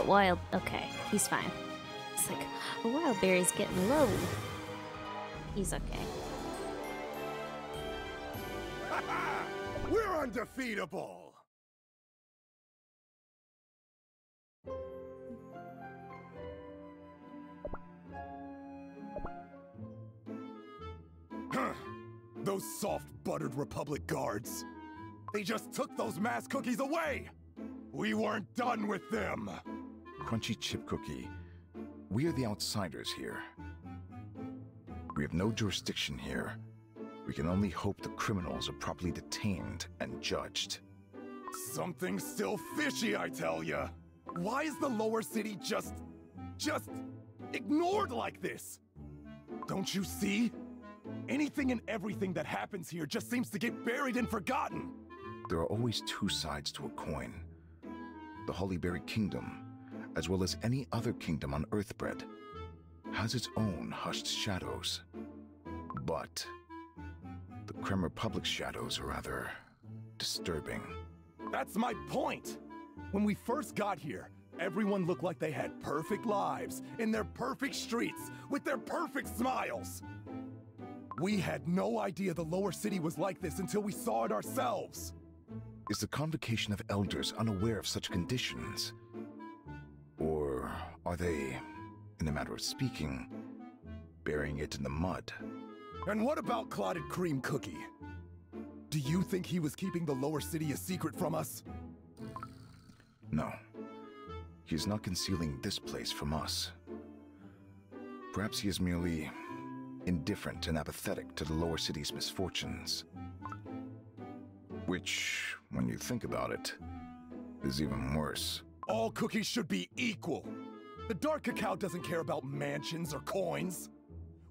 Wild... Okay, he's fine. It's like, a Wildberry's getting low. He's okay. We're undefeatable! Those soft buttered Republic guards. They just took those mass cookies away! We weren't done with them! Crunchy Chip Cookie, we are the outsiders here. We have no jurisdiction here. We can only hope the criminals are properly detained and judged. Something's still fishy, I tell ya! Why is the lower city just... just... ignored like this? Don't you see? Anything and everything that happens here just seems to get buried and forgotten! There are always two sides to a coin. The Hollyberry Kingdom, as well as any other kingdom on Earthbread, has its own hushed shadows. But the Creme Republic's shadows are rather disturbing. That's my point! When we first got here, everyone looked like they had perfect lives, in their perfect streets, with their perfect smiles! We had no idea the lower city was like this until we saw it ourselves! Is the convocation of elders unaware of such conditions? Or are they, in a matter of speaking, burying it in the mud? And what about Clotted Cream Cookie? Do you think he was keeping the lower city a secret from us? No. He is not concealing this place from us. Perhaps he is merely indifferent and apathetic to the lower city's misfortunes. Which, when you think about it, is even worse. All cookies should be equal. The Dark Cacao doesn't care about mansions or coins.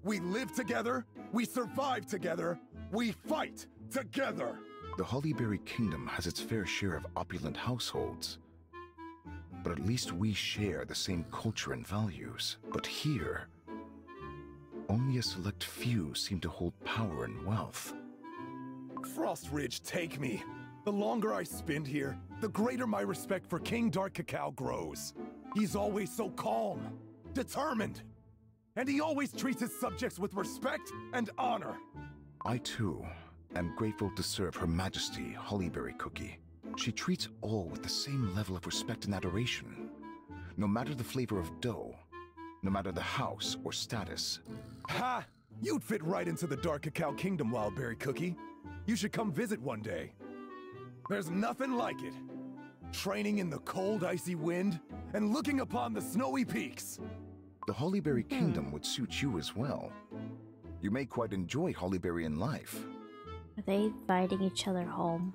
We live together, we survive together, we fight together. The Hollyberry Kingdom has its fair share of opulent households. But at least we share the same culture and values. But here, only a select few seem to hold power and wealth. Frost Ridge, take me. The longer I spend here, the greater my respect for King Dark Cacao grows. He's always so calm, determined, and he always treats his subjects with respect and honor. I too am grateful to serve Her Majesty Hollyberry Cookie. She treats all with the same level of respect and adoration, no matter the flavor of dough, no matter the house or status. Ha! You'd fit right into the Dark Cacao Kingdom, Wildberry Cookie. You should come visit one day. There's nothing like it. Training in the cold, icy wind, and looking upon the snowy peaks. The Hollyberry hmm. Kingdom would suit you as well. You may quite enjoy Hollyberryan life. Are they inviting each other home?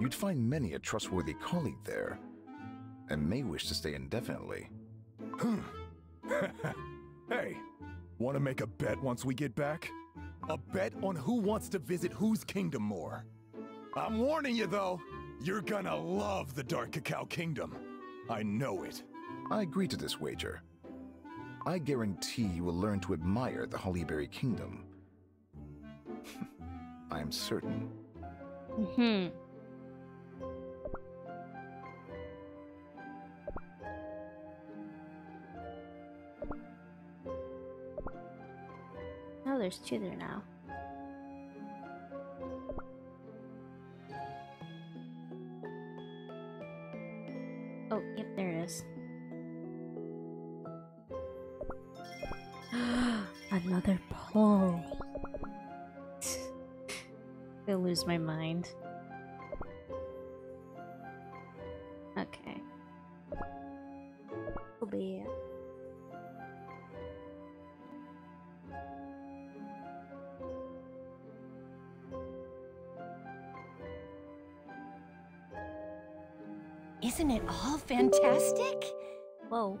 You'd find many a trustworthy colleague there, and may wish to stay indefinitely. Hmm. hey, want to make a bet once we get back? A bet on who wants to visit whose kingdom more. I'm warning you though, you're gonna love the Dark Cacao Kingdom. I know it. I agree to this wager. I guarantee you will learn to admire the Hollyberry Kingdom. I am certain. Mm hmm. Oh, there's two there now. Oh, yep, there it is. Another pole. I lose my mind. Isn't it all fantastic? Whoa.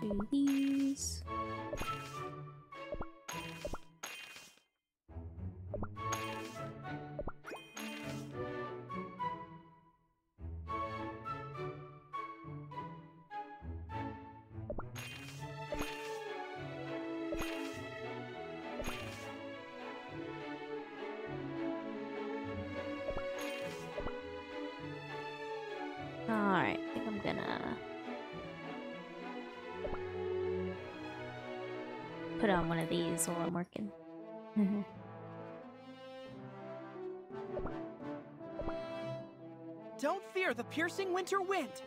do these. Alright, I think I'm gonna put on one of these while I'm working. Mm-hmm. Don't fear the piercing winter wind.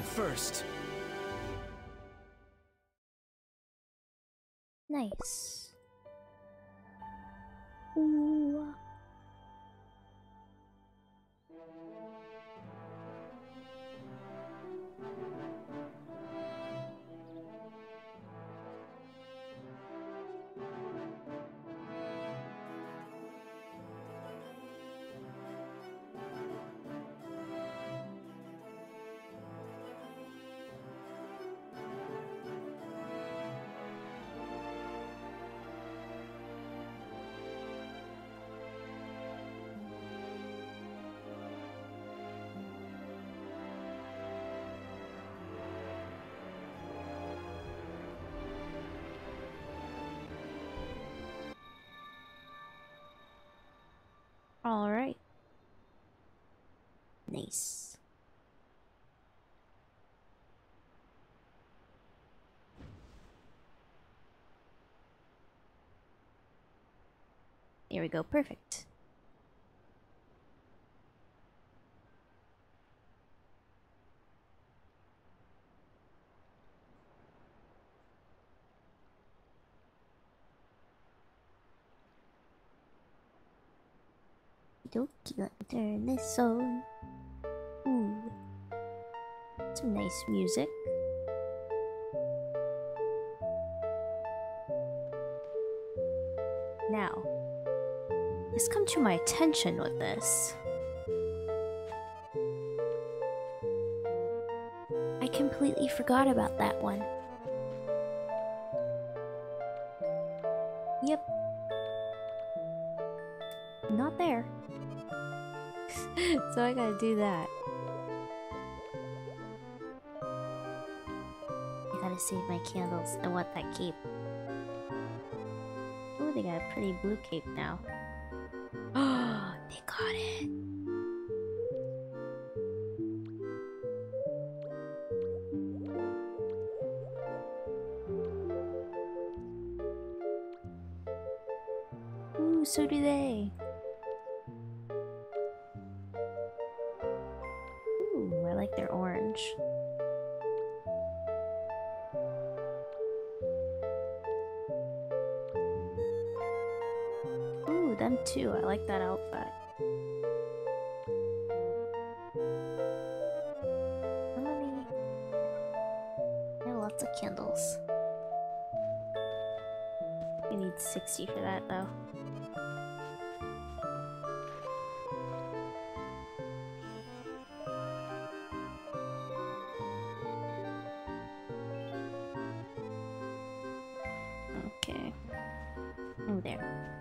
Wounded first. All right. Nice. Here we go. Perfect. Dokie, let me on. Ooh. Hmm, some nice music. Now, let's come to my attention with this. I completely forgot about that one. Do that. I gotta save my candles. I want that cape. Ooh, they got a pretty blue cape now.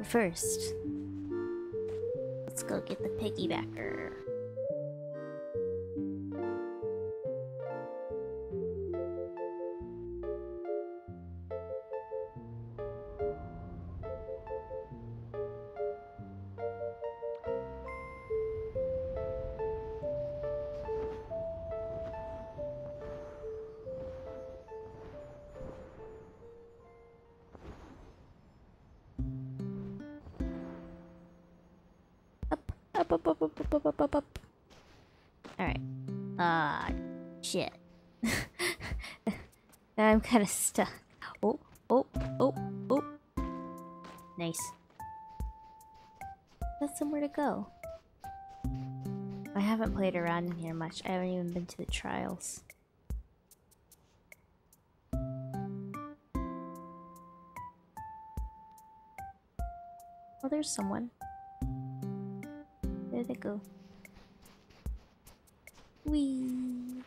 First, let's go get the piggybacker. Up, up, up, up, up, up, up, up. Alright. Ah, uh, shit. I'm kind of stuck. Oh, oh, oh, oh. Nice. That's somewhere to go. I haven't played around in here much. I haven't even been to the trials. Oh, there's someone. Go. Whee!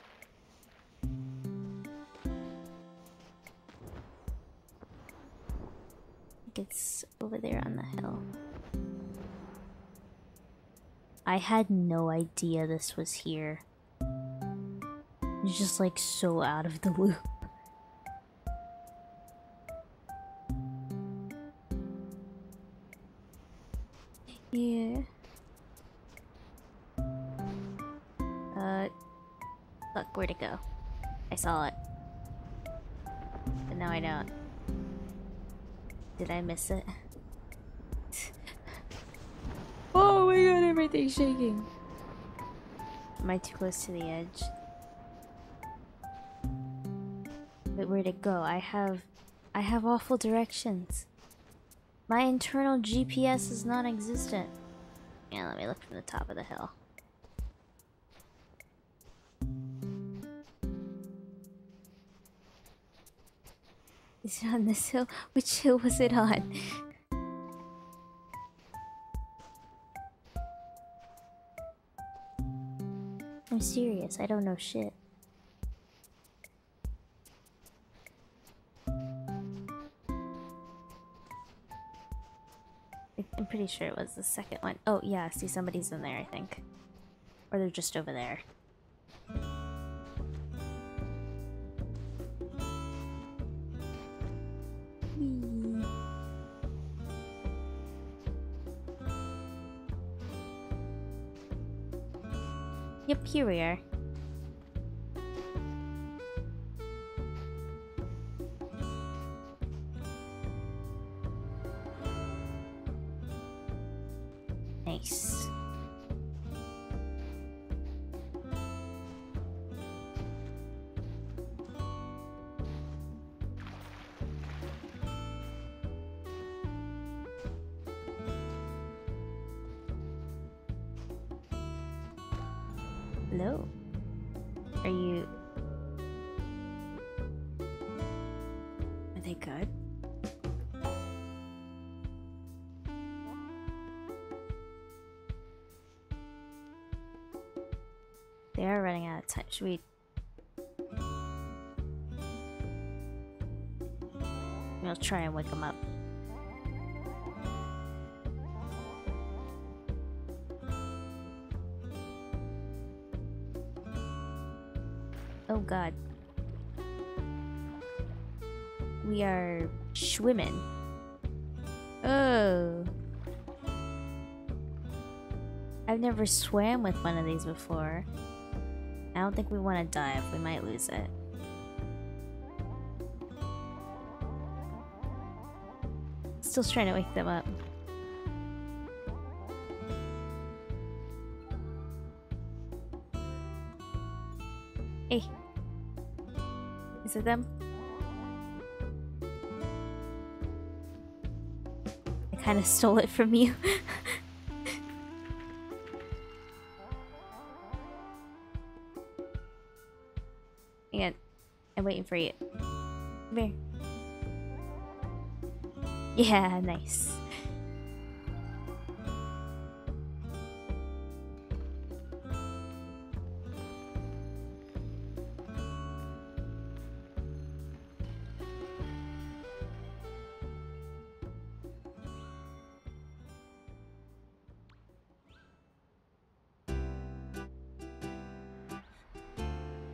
I it's over there on the hill. I had no idea this was here. It's just like so out of the loop. It go? I saw it. But now I don't. Did I miss it? oh my god, everything's shaking. Am I too close to the edge? But where'd it go? I have... I have awful directions. My internal GPS is non-existent. Yeah, let me look from the top of the hill. It on this hill? Which hill was it on? I'm serious, I don't know shit. I- I'm pretty sure it was the second one. Oh, yeah, see somebody's in there, I think. Or they're just over there. superior. We... We'll try and wake them up. Oh god. We are swimming. Oh. I've never swam with one of these before. Don't think we want to dive. We might lose it. Still trying to wake them up. Hey. Is it them? I kind of stole it from you. waiting for you. Come here. Yeah, nice.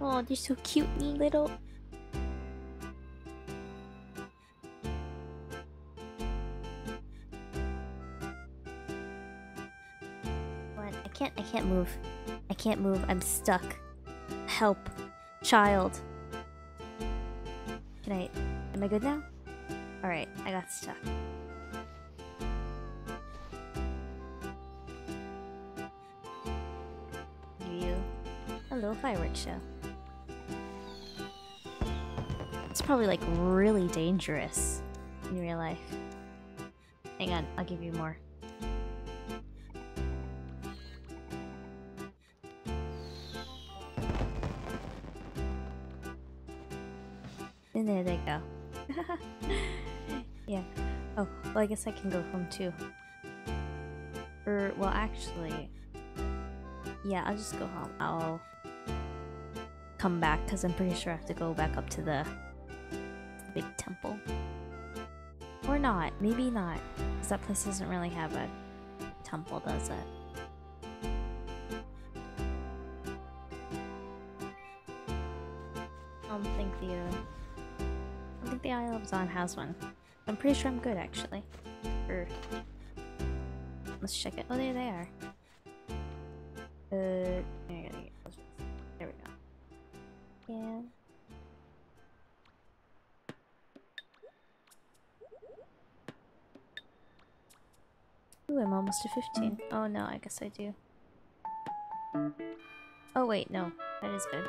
Oh, they're so cute and little. Can't. I can't move. I can't move. I'm stuck. Help, child. Can I? Am I good now? All right. I got stuck. You? A little fireworks show. It's probably like really dangerous in real life. Hang on, I'll give you more. Guess I can go home too. Or, well, actually, yeah, I'll just go home. I'll come back because I'm pretty sure I have to go back up to the big temple. Or not. Maybe not. Because that place doesn't really have a temple, does it? I don't think the uh, I don't think the Isle of Zon has one. I'm pretty sure I'm good actually. Or let's check it. Oh, there they are. Uh. There we go. Yeah. Ooh, I'm almost to 15. Oh no, I guess I do. Oh wait, no. That is good.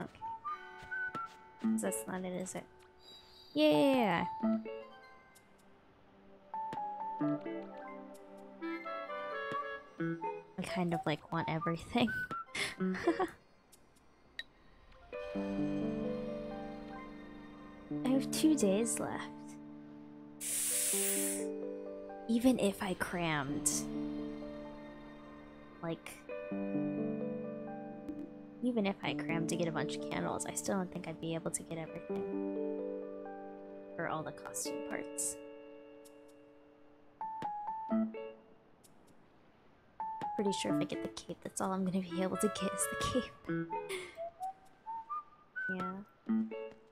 Okay. That's not it, is it? Yeah! Kind of like want everything. Mm. I have two days left. Even if I crammed. Like. Even if I crammed to get a bunch of candles, I still don't think I'd be able to get everything. For all the costume parts. Pretty sure if I get the cape, that's all I'm gonna be able to get is the cape. yeah.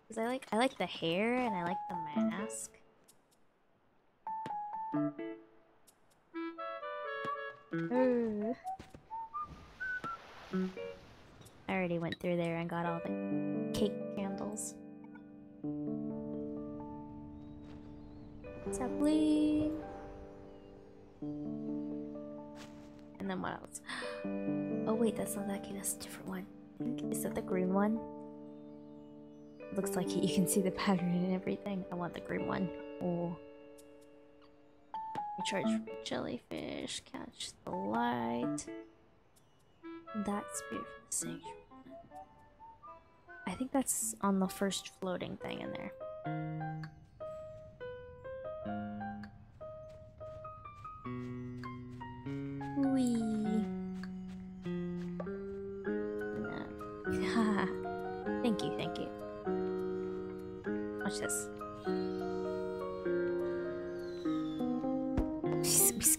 Cause I like I like the hair and I like the mask. Ooh. I already went through there and got all the cake candles. Sapling. And then what else? Oh wait, that's not that key, that's a different one. Is that the green one? Looks like you can see the pattern and everything. I want the green one. Oh. Recharge jellyfish, catch the light. That's beautiful. I think that's on the first floating thing in there.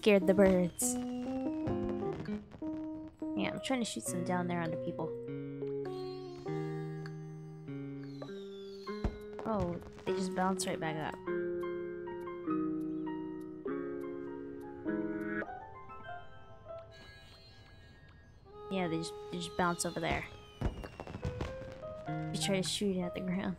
Scared the birds. Yeah, I'm trying to shoot some down there onto people. Oh, they just bounce right back up. Yeah, they just, they just bounce over there. You try to shoot it at the ground.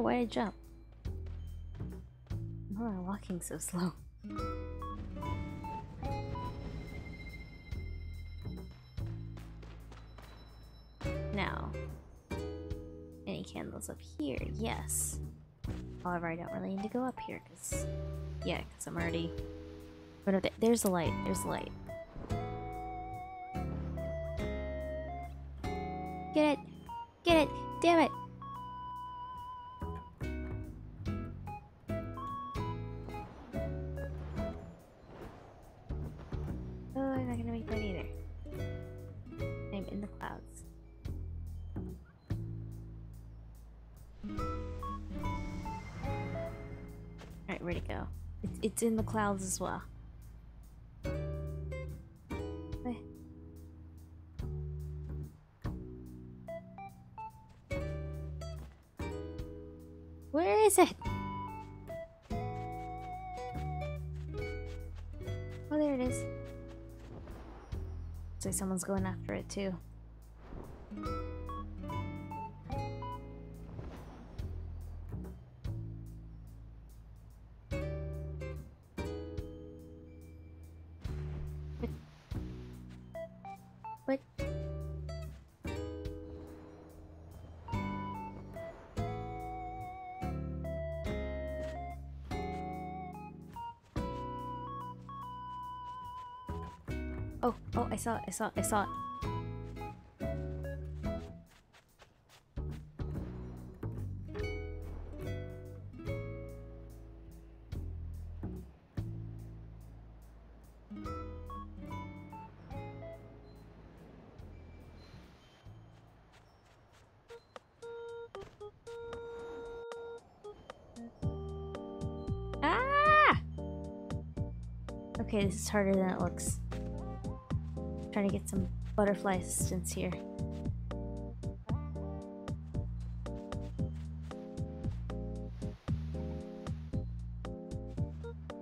Why did I jump? Why am I walking so slow? Now, any candles up here? Yes. However, I don't really need to go up here because, yeah, because I'm already. But there's a light. There's a light. In the clouds as well. Where is it? Oh, there it is. Looks like someone's going after it too. Saw it, I saw it, I saw it. Okay, this is harder than it looks. Trying to get some butterfly assistance here.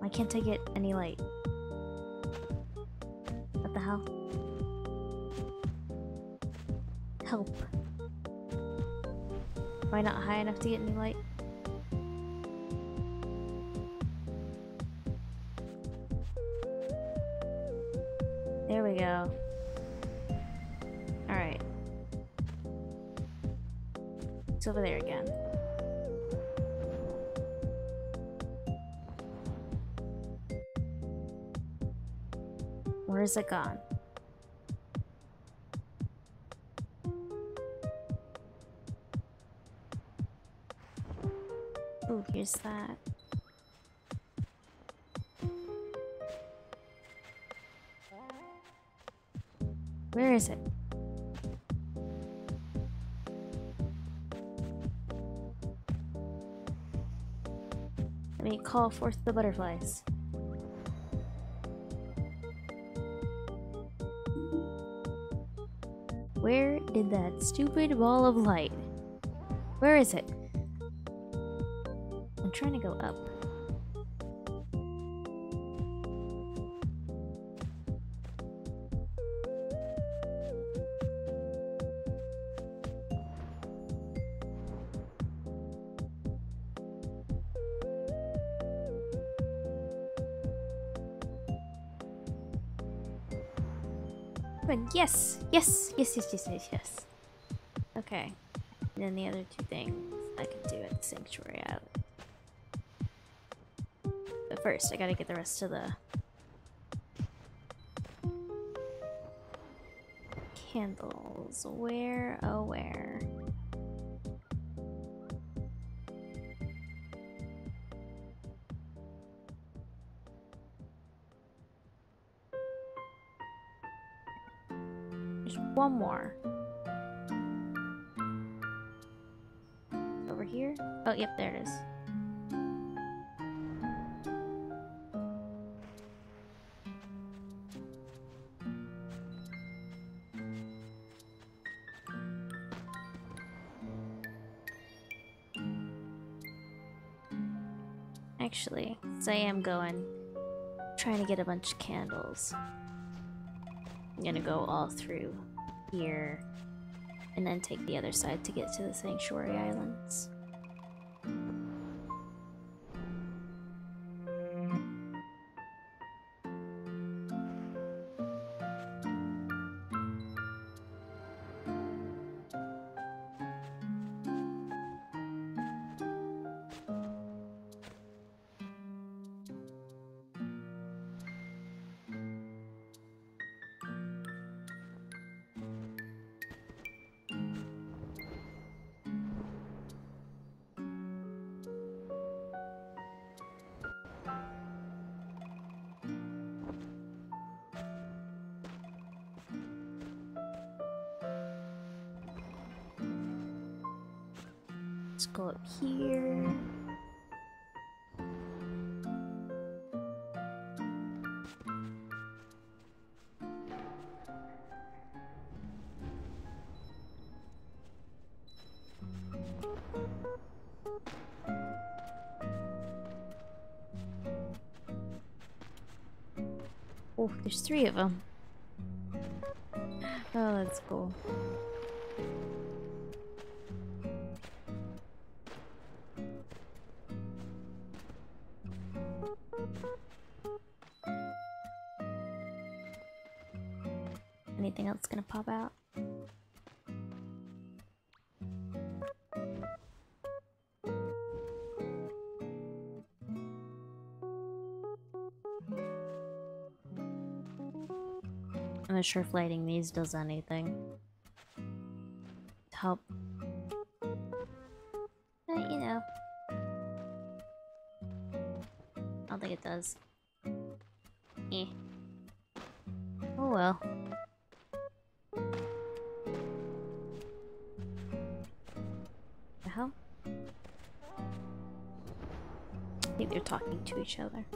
Why can't I get any light? What the hell? Help. Am I not high enough to get any light? It gone? Ooh, here's that. Where is it? Let me call forth the butterflies. Did that stupid ball of light? Where is it? I'm trying to go up. Yes, yes, yes, yes, yes, yes, yes. Okay. And then the other two things I can do at the Sanctuary Island. But first, I gotta get the rest of the candles. Where, oh where? Going, trying to get a bunch of candles. I'm gonna go all through here and then take the other side to get to the Sanctuary Islands. There's three of them. Oh, that's cool. Not sure if lighting these does anything. Help. But, you know. I don't think it does. Eh. Oh well. The hell? I think they're talking to each other.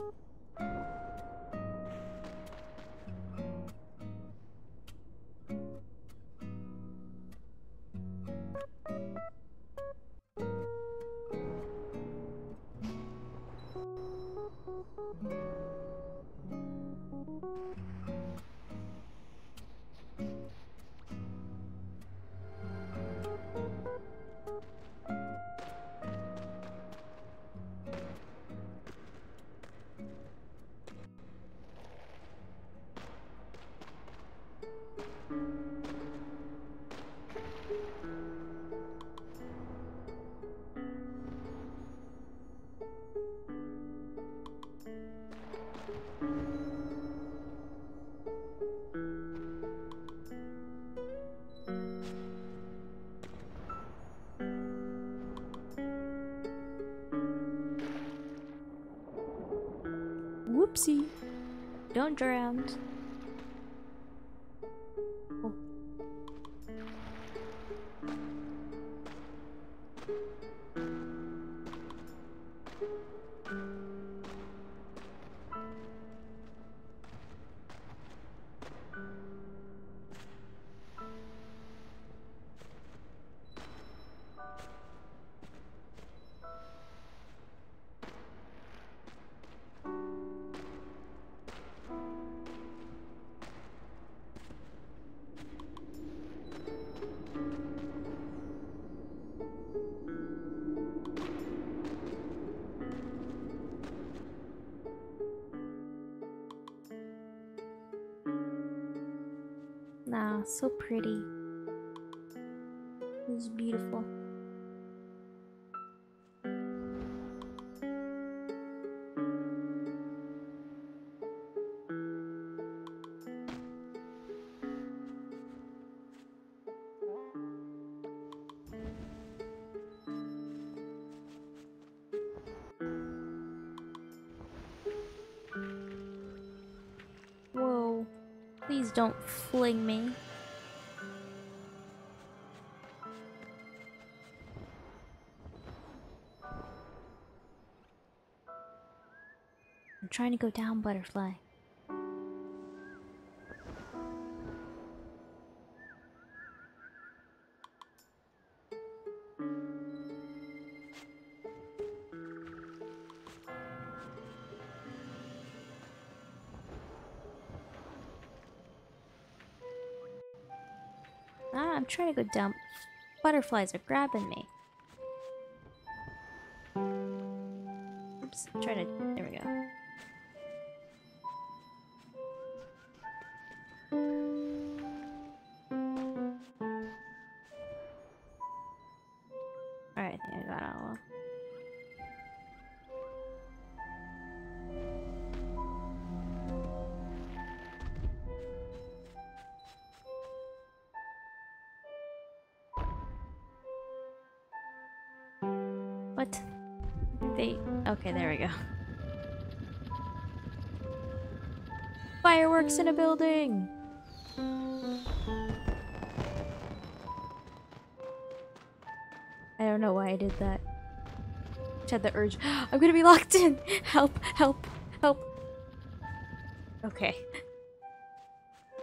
Don't pretty. It was beautiful. Please don't fling me. Trying to go down, butterfly. Ah, I'm trying to go down. Butterflies are grabbing me. They. Okay, there we go. Fireworks in a building! I don't know why I did that. Just had the urge. I'm gonna be locked in! Help! Help! Help! Okay.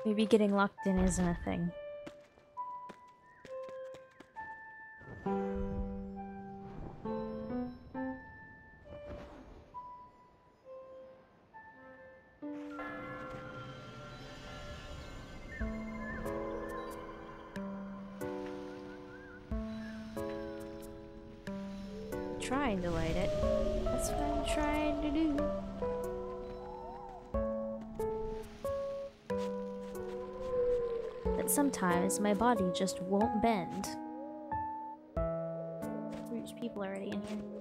Maybe getting locked in isn't a thing. My body just won't bend. There's people already in here.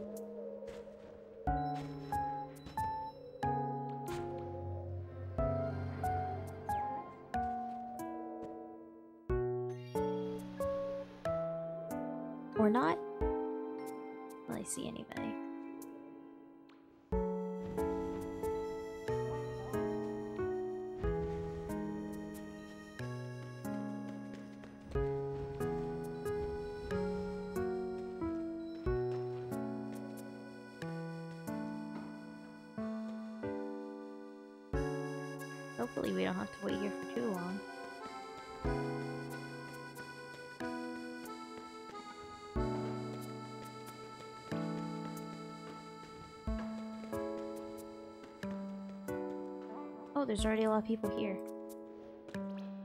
There's already a lot of people here.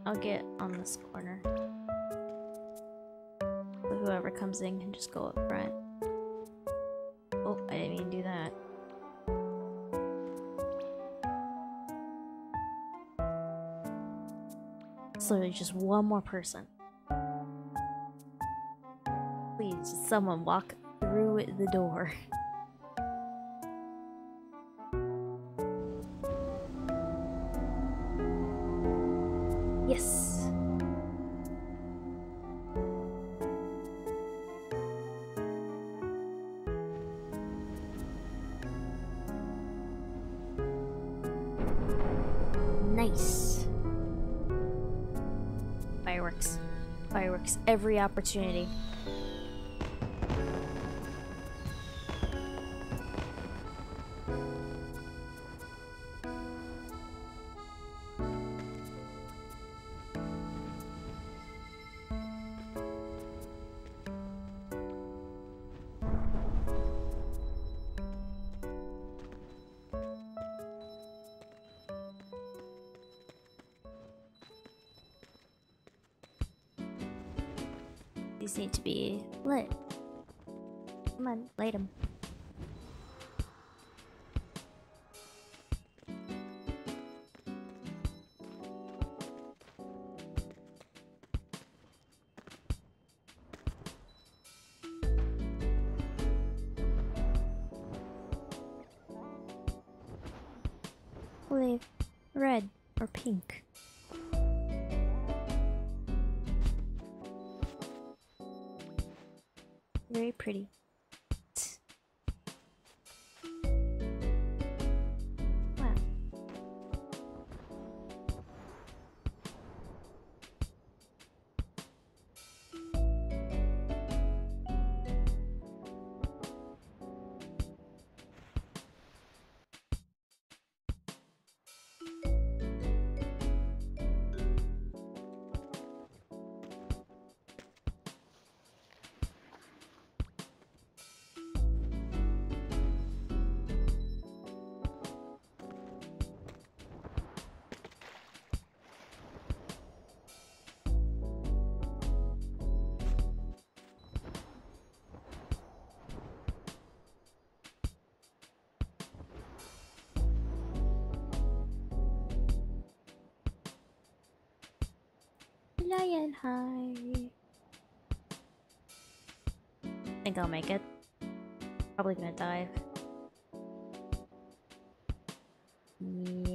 I'll get on this corner. Whoever comes in can just go up front. Oh, I didn't mean to do that. It's literally just one more person. Please, someone walk through the door. opportunity. Flying high. Think I'll make it. Probably gonna dive. Yeah,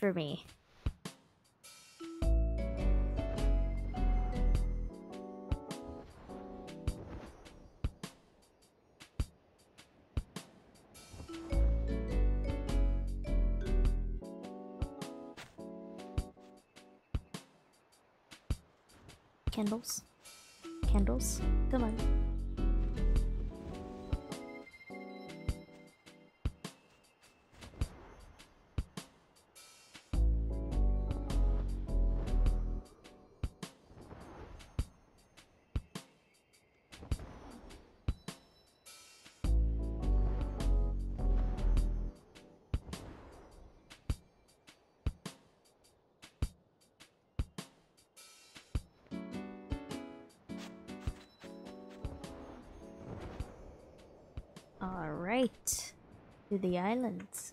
for me. Candles. Candles. Come on. To the islands.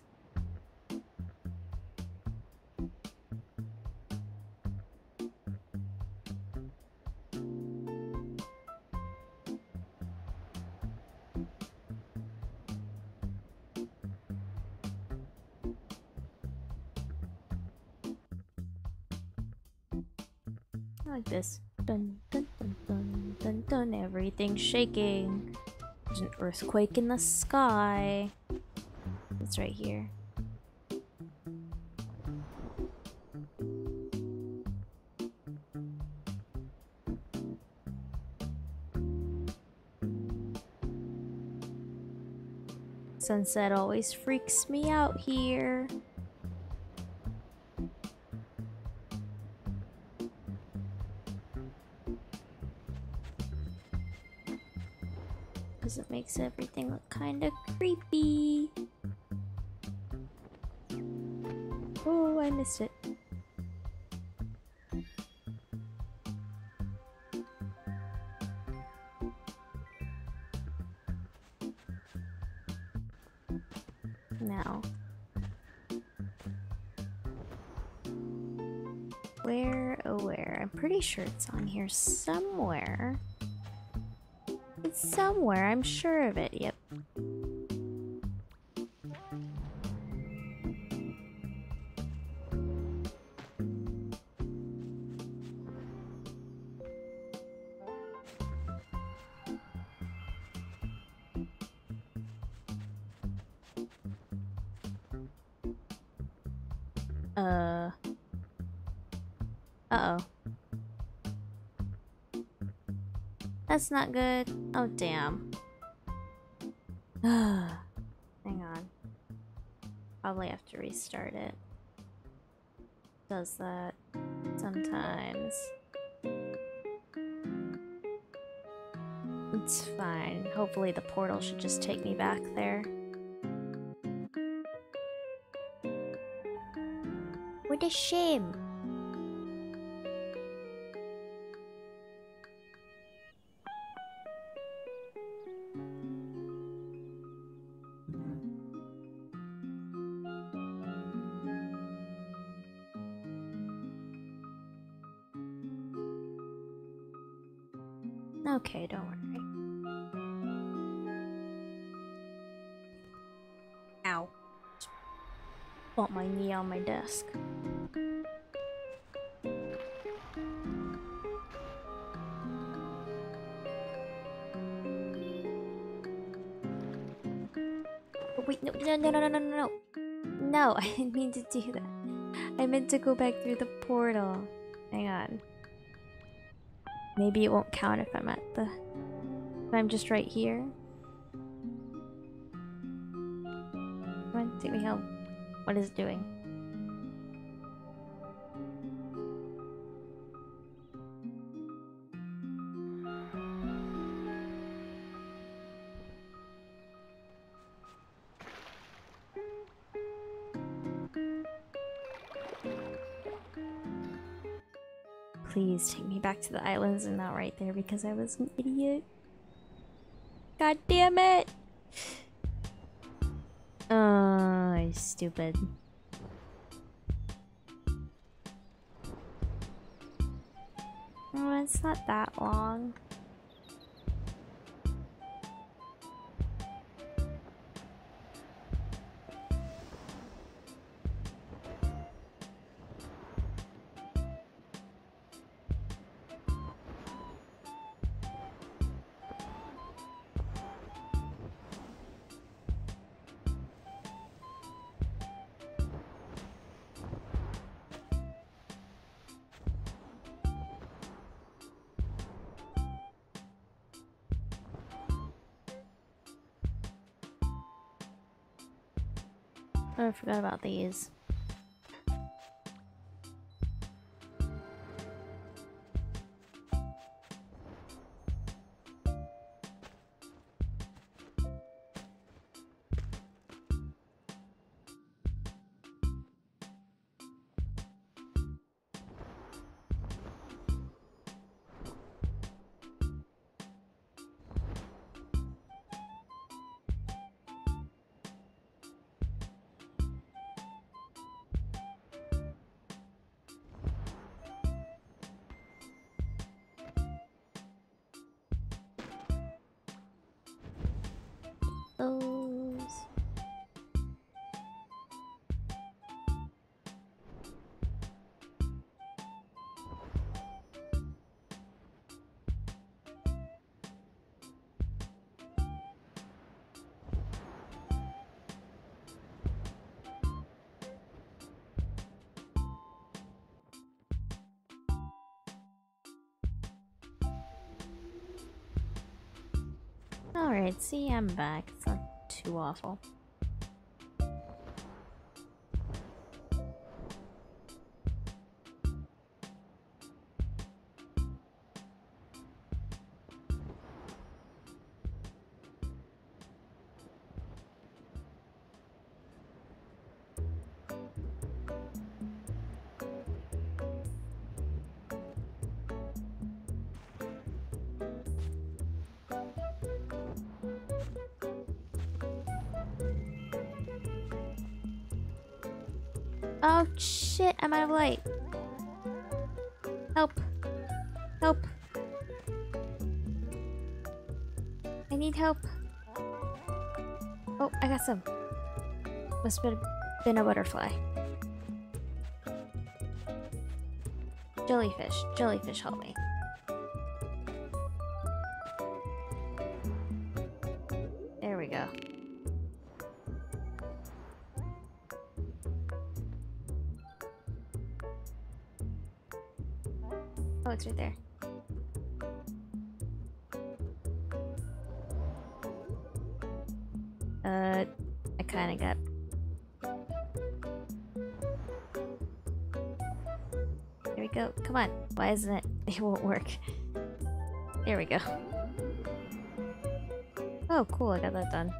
Like this. Dun dun dun dun dun dun. Everything's shaking. There's an earthquake in the sky. Right here. Sunset always freaks me out here. Because it makes everything look kind of creepy. Missed it. Now. Where, oh where? I'm pretty sure it's on here somewhere. It's somewhere, I'm sure of it, yep. That's not good. Oh, damn. Hang on. Probably have to restart it. Does that sometimes. It's fine. Hopefully the portal should just take me back there. What a shame. Do that. I meant to go back through the portal. Hang on. Maybe it won't count if I'm at the... If I'm just right here. Come on. Take me home. What is it doing? Please take me back to the islands and not right there because I was an idiot. God damn it! Oh, stupid. Oh, it's not that long. Forgot about these. See, I'm back. It's not too awful. I'm out of light. Help. Help. I need help. Oh, I got some. Must have been a butterfly. Jellyfish. Jellyfish, help me. Why isn't it? It won't work. There we go. Oh, cool. I got that done.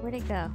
Where'd it go?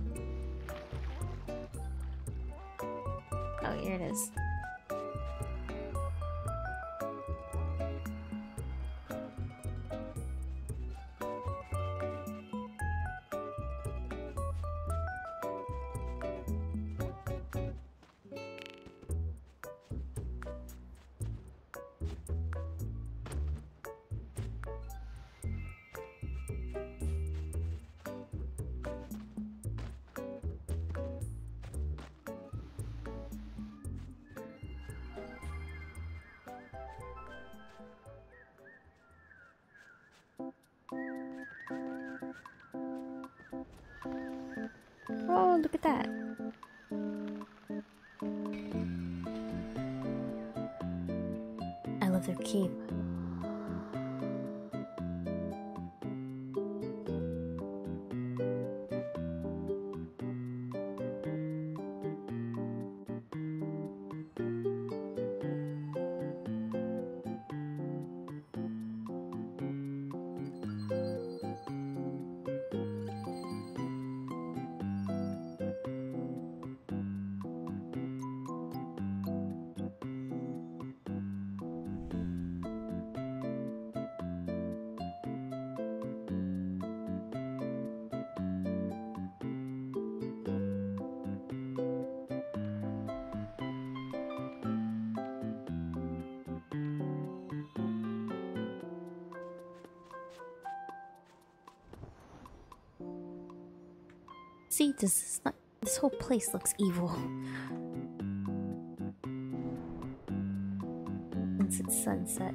See, this is not. This whole place looks evil. Once it's sunset.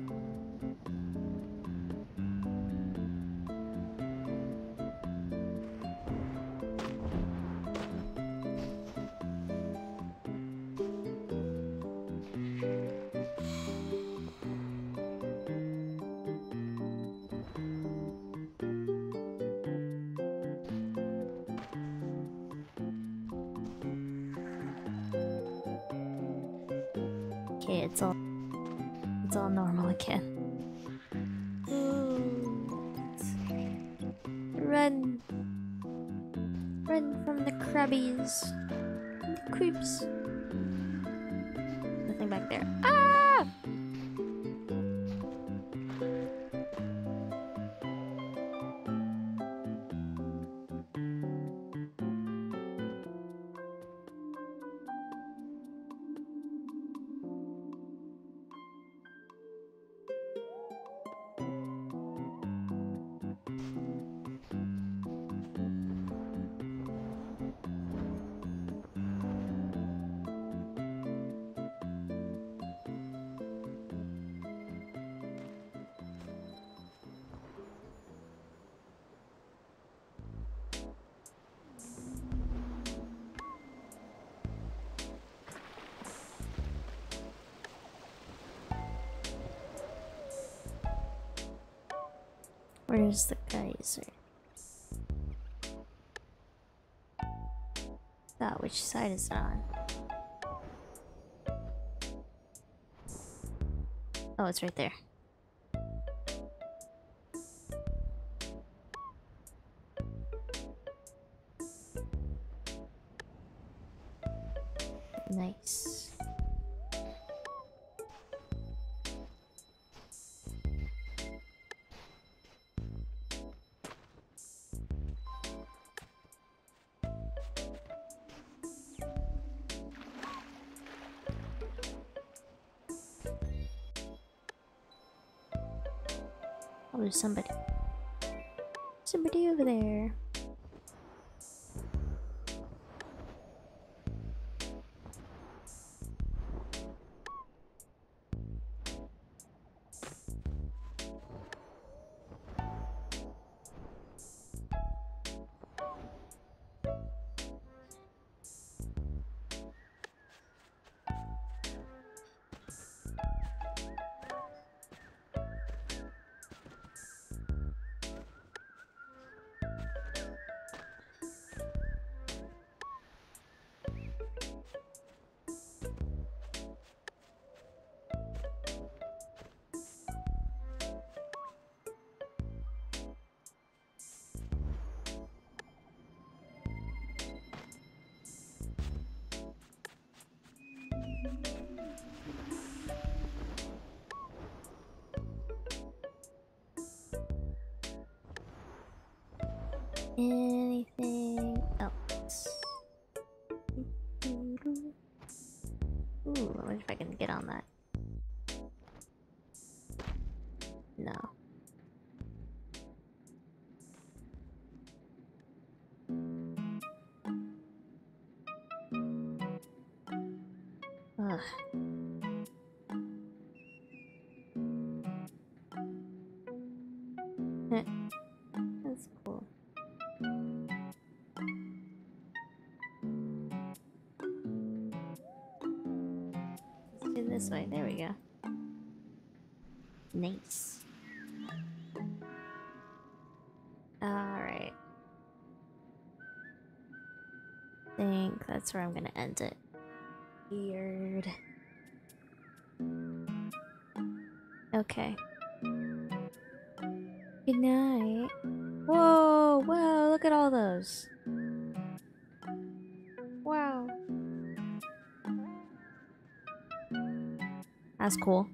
Where's the geyser? That which side is it on? Oh, it's right there. Oh, there's somebody. Somebody get on that. This way. There we go. Nice. Alright. I think that's where I'm gonna end it. Cool.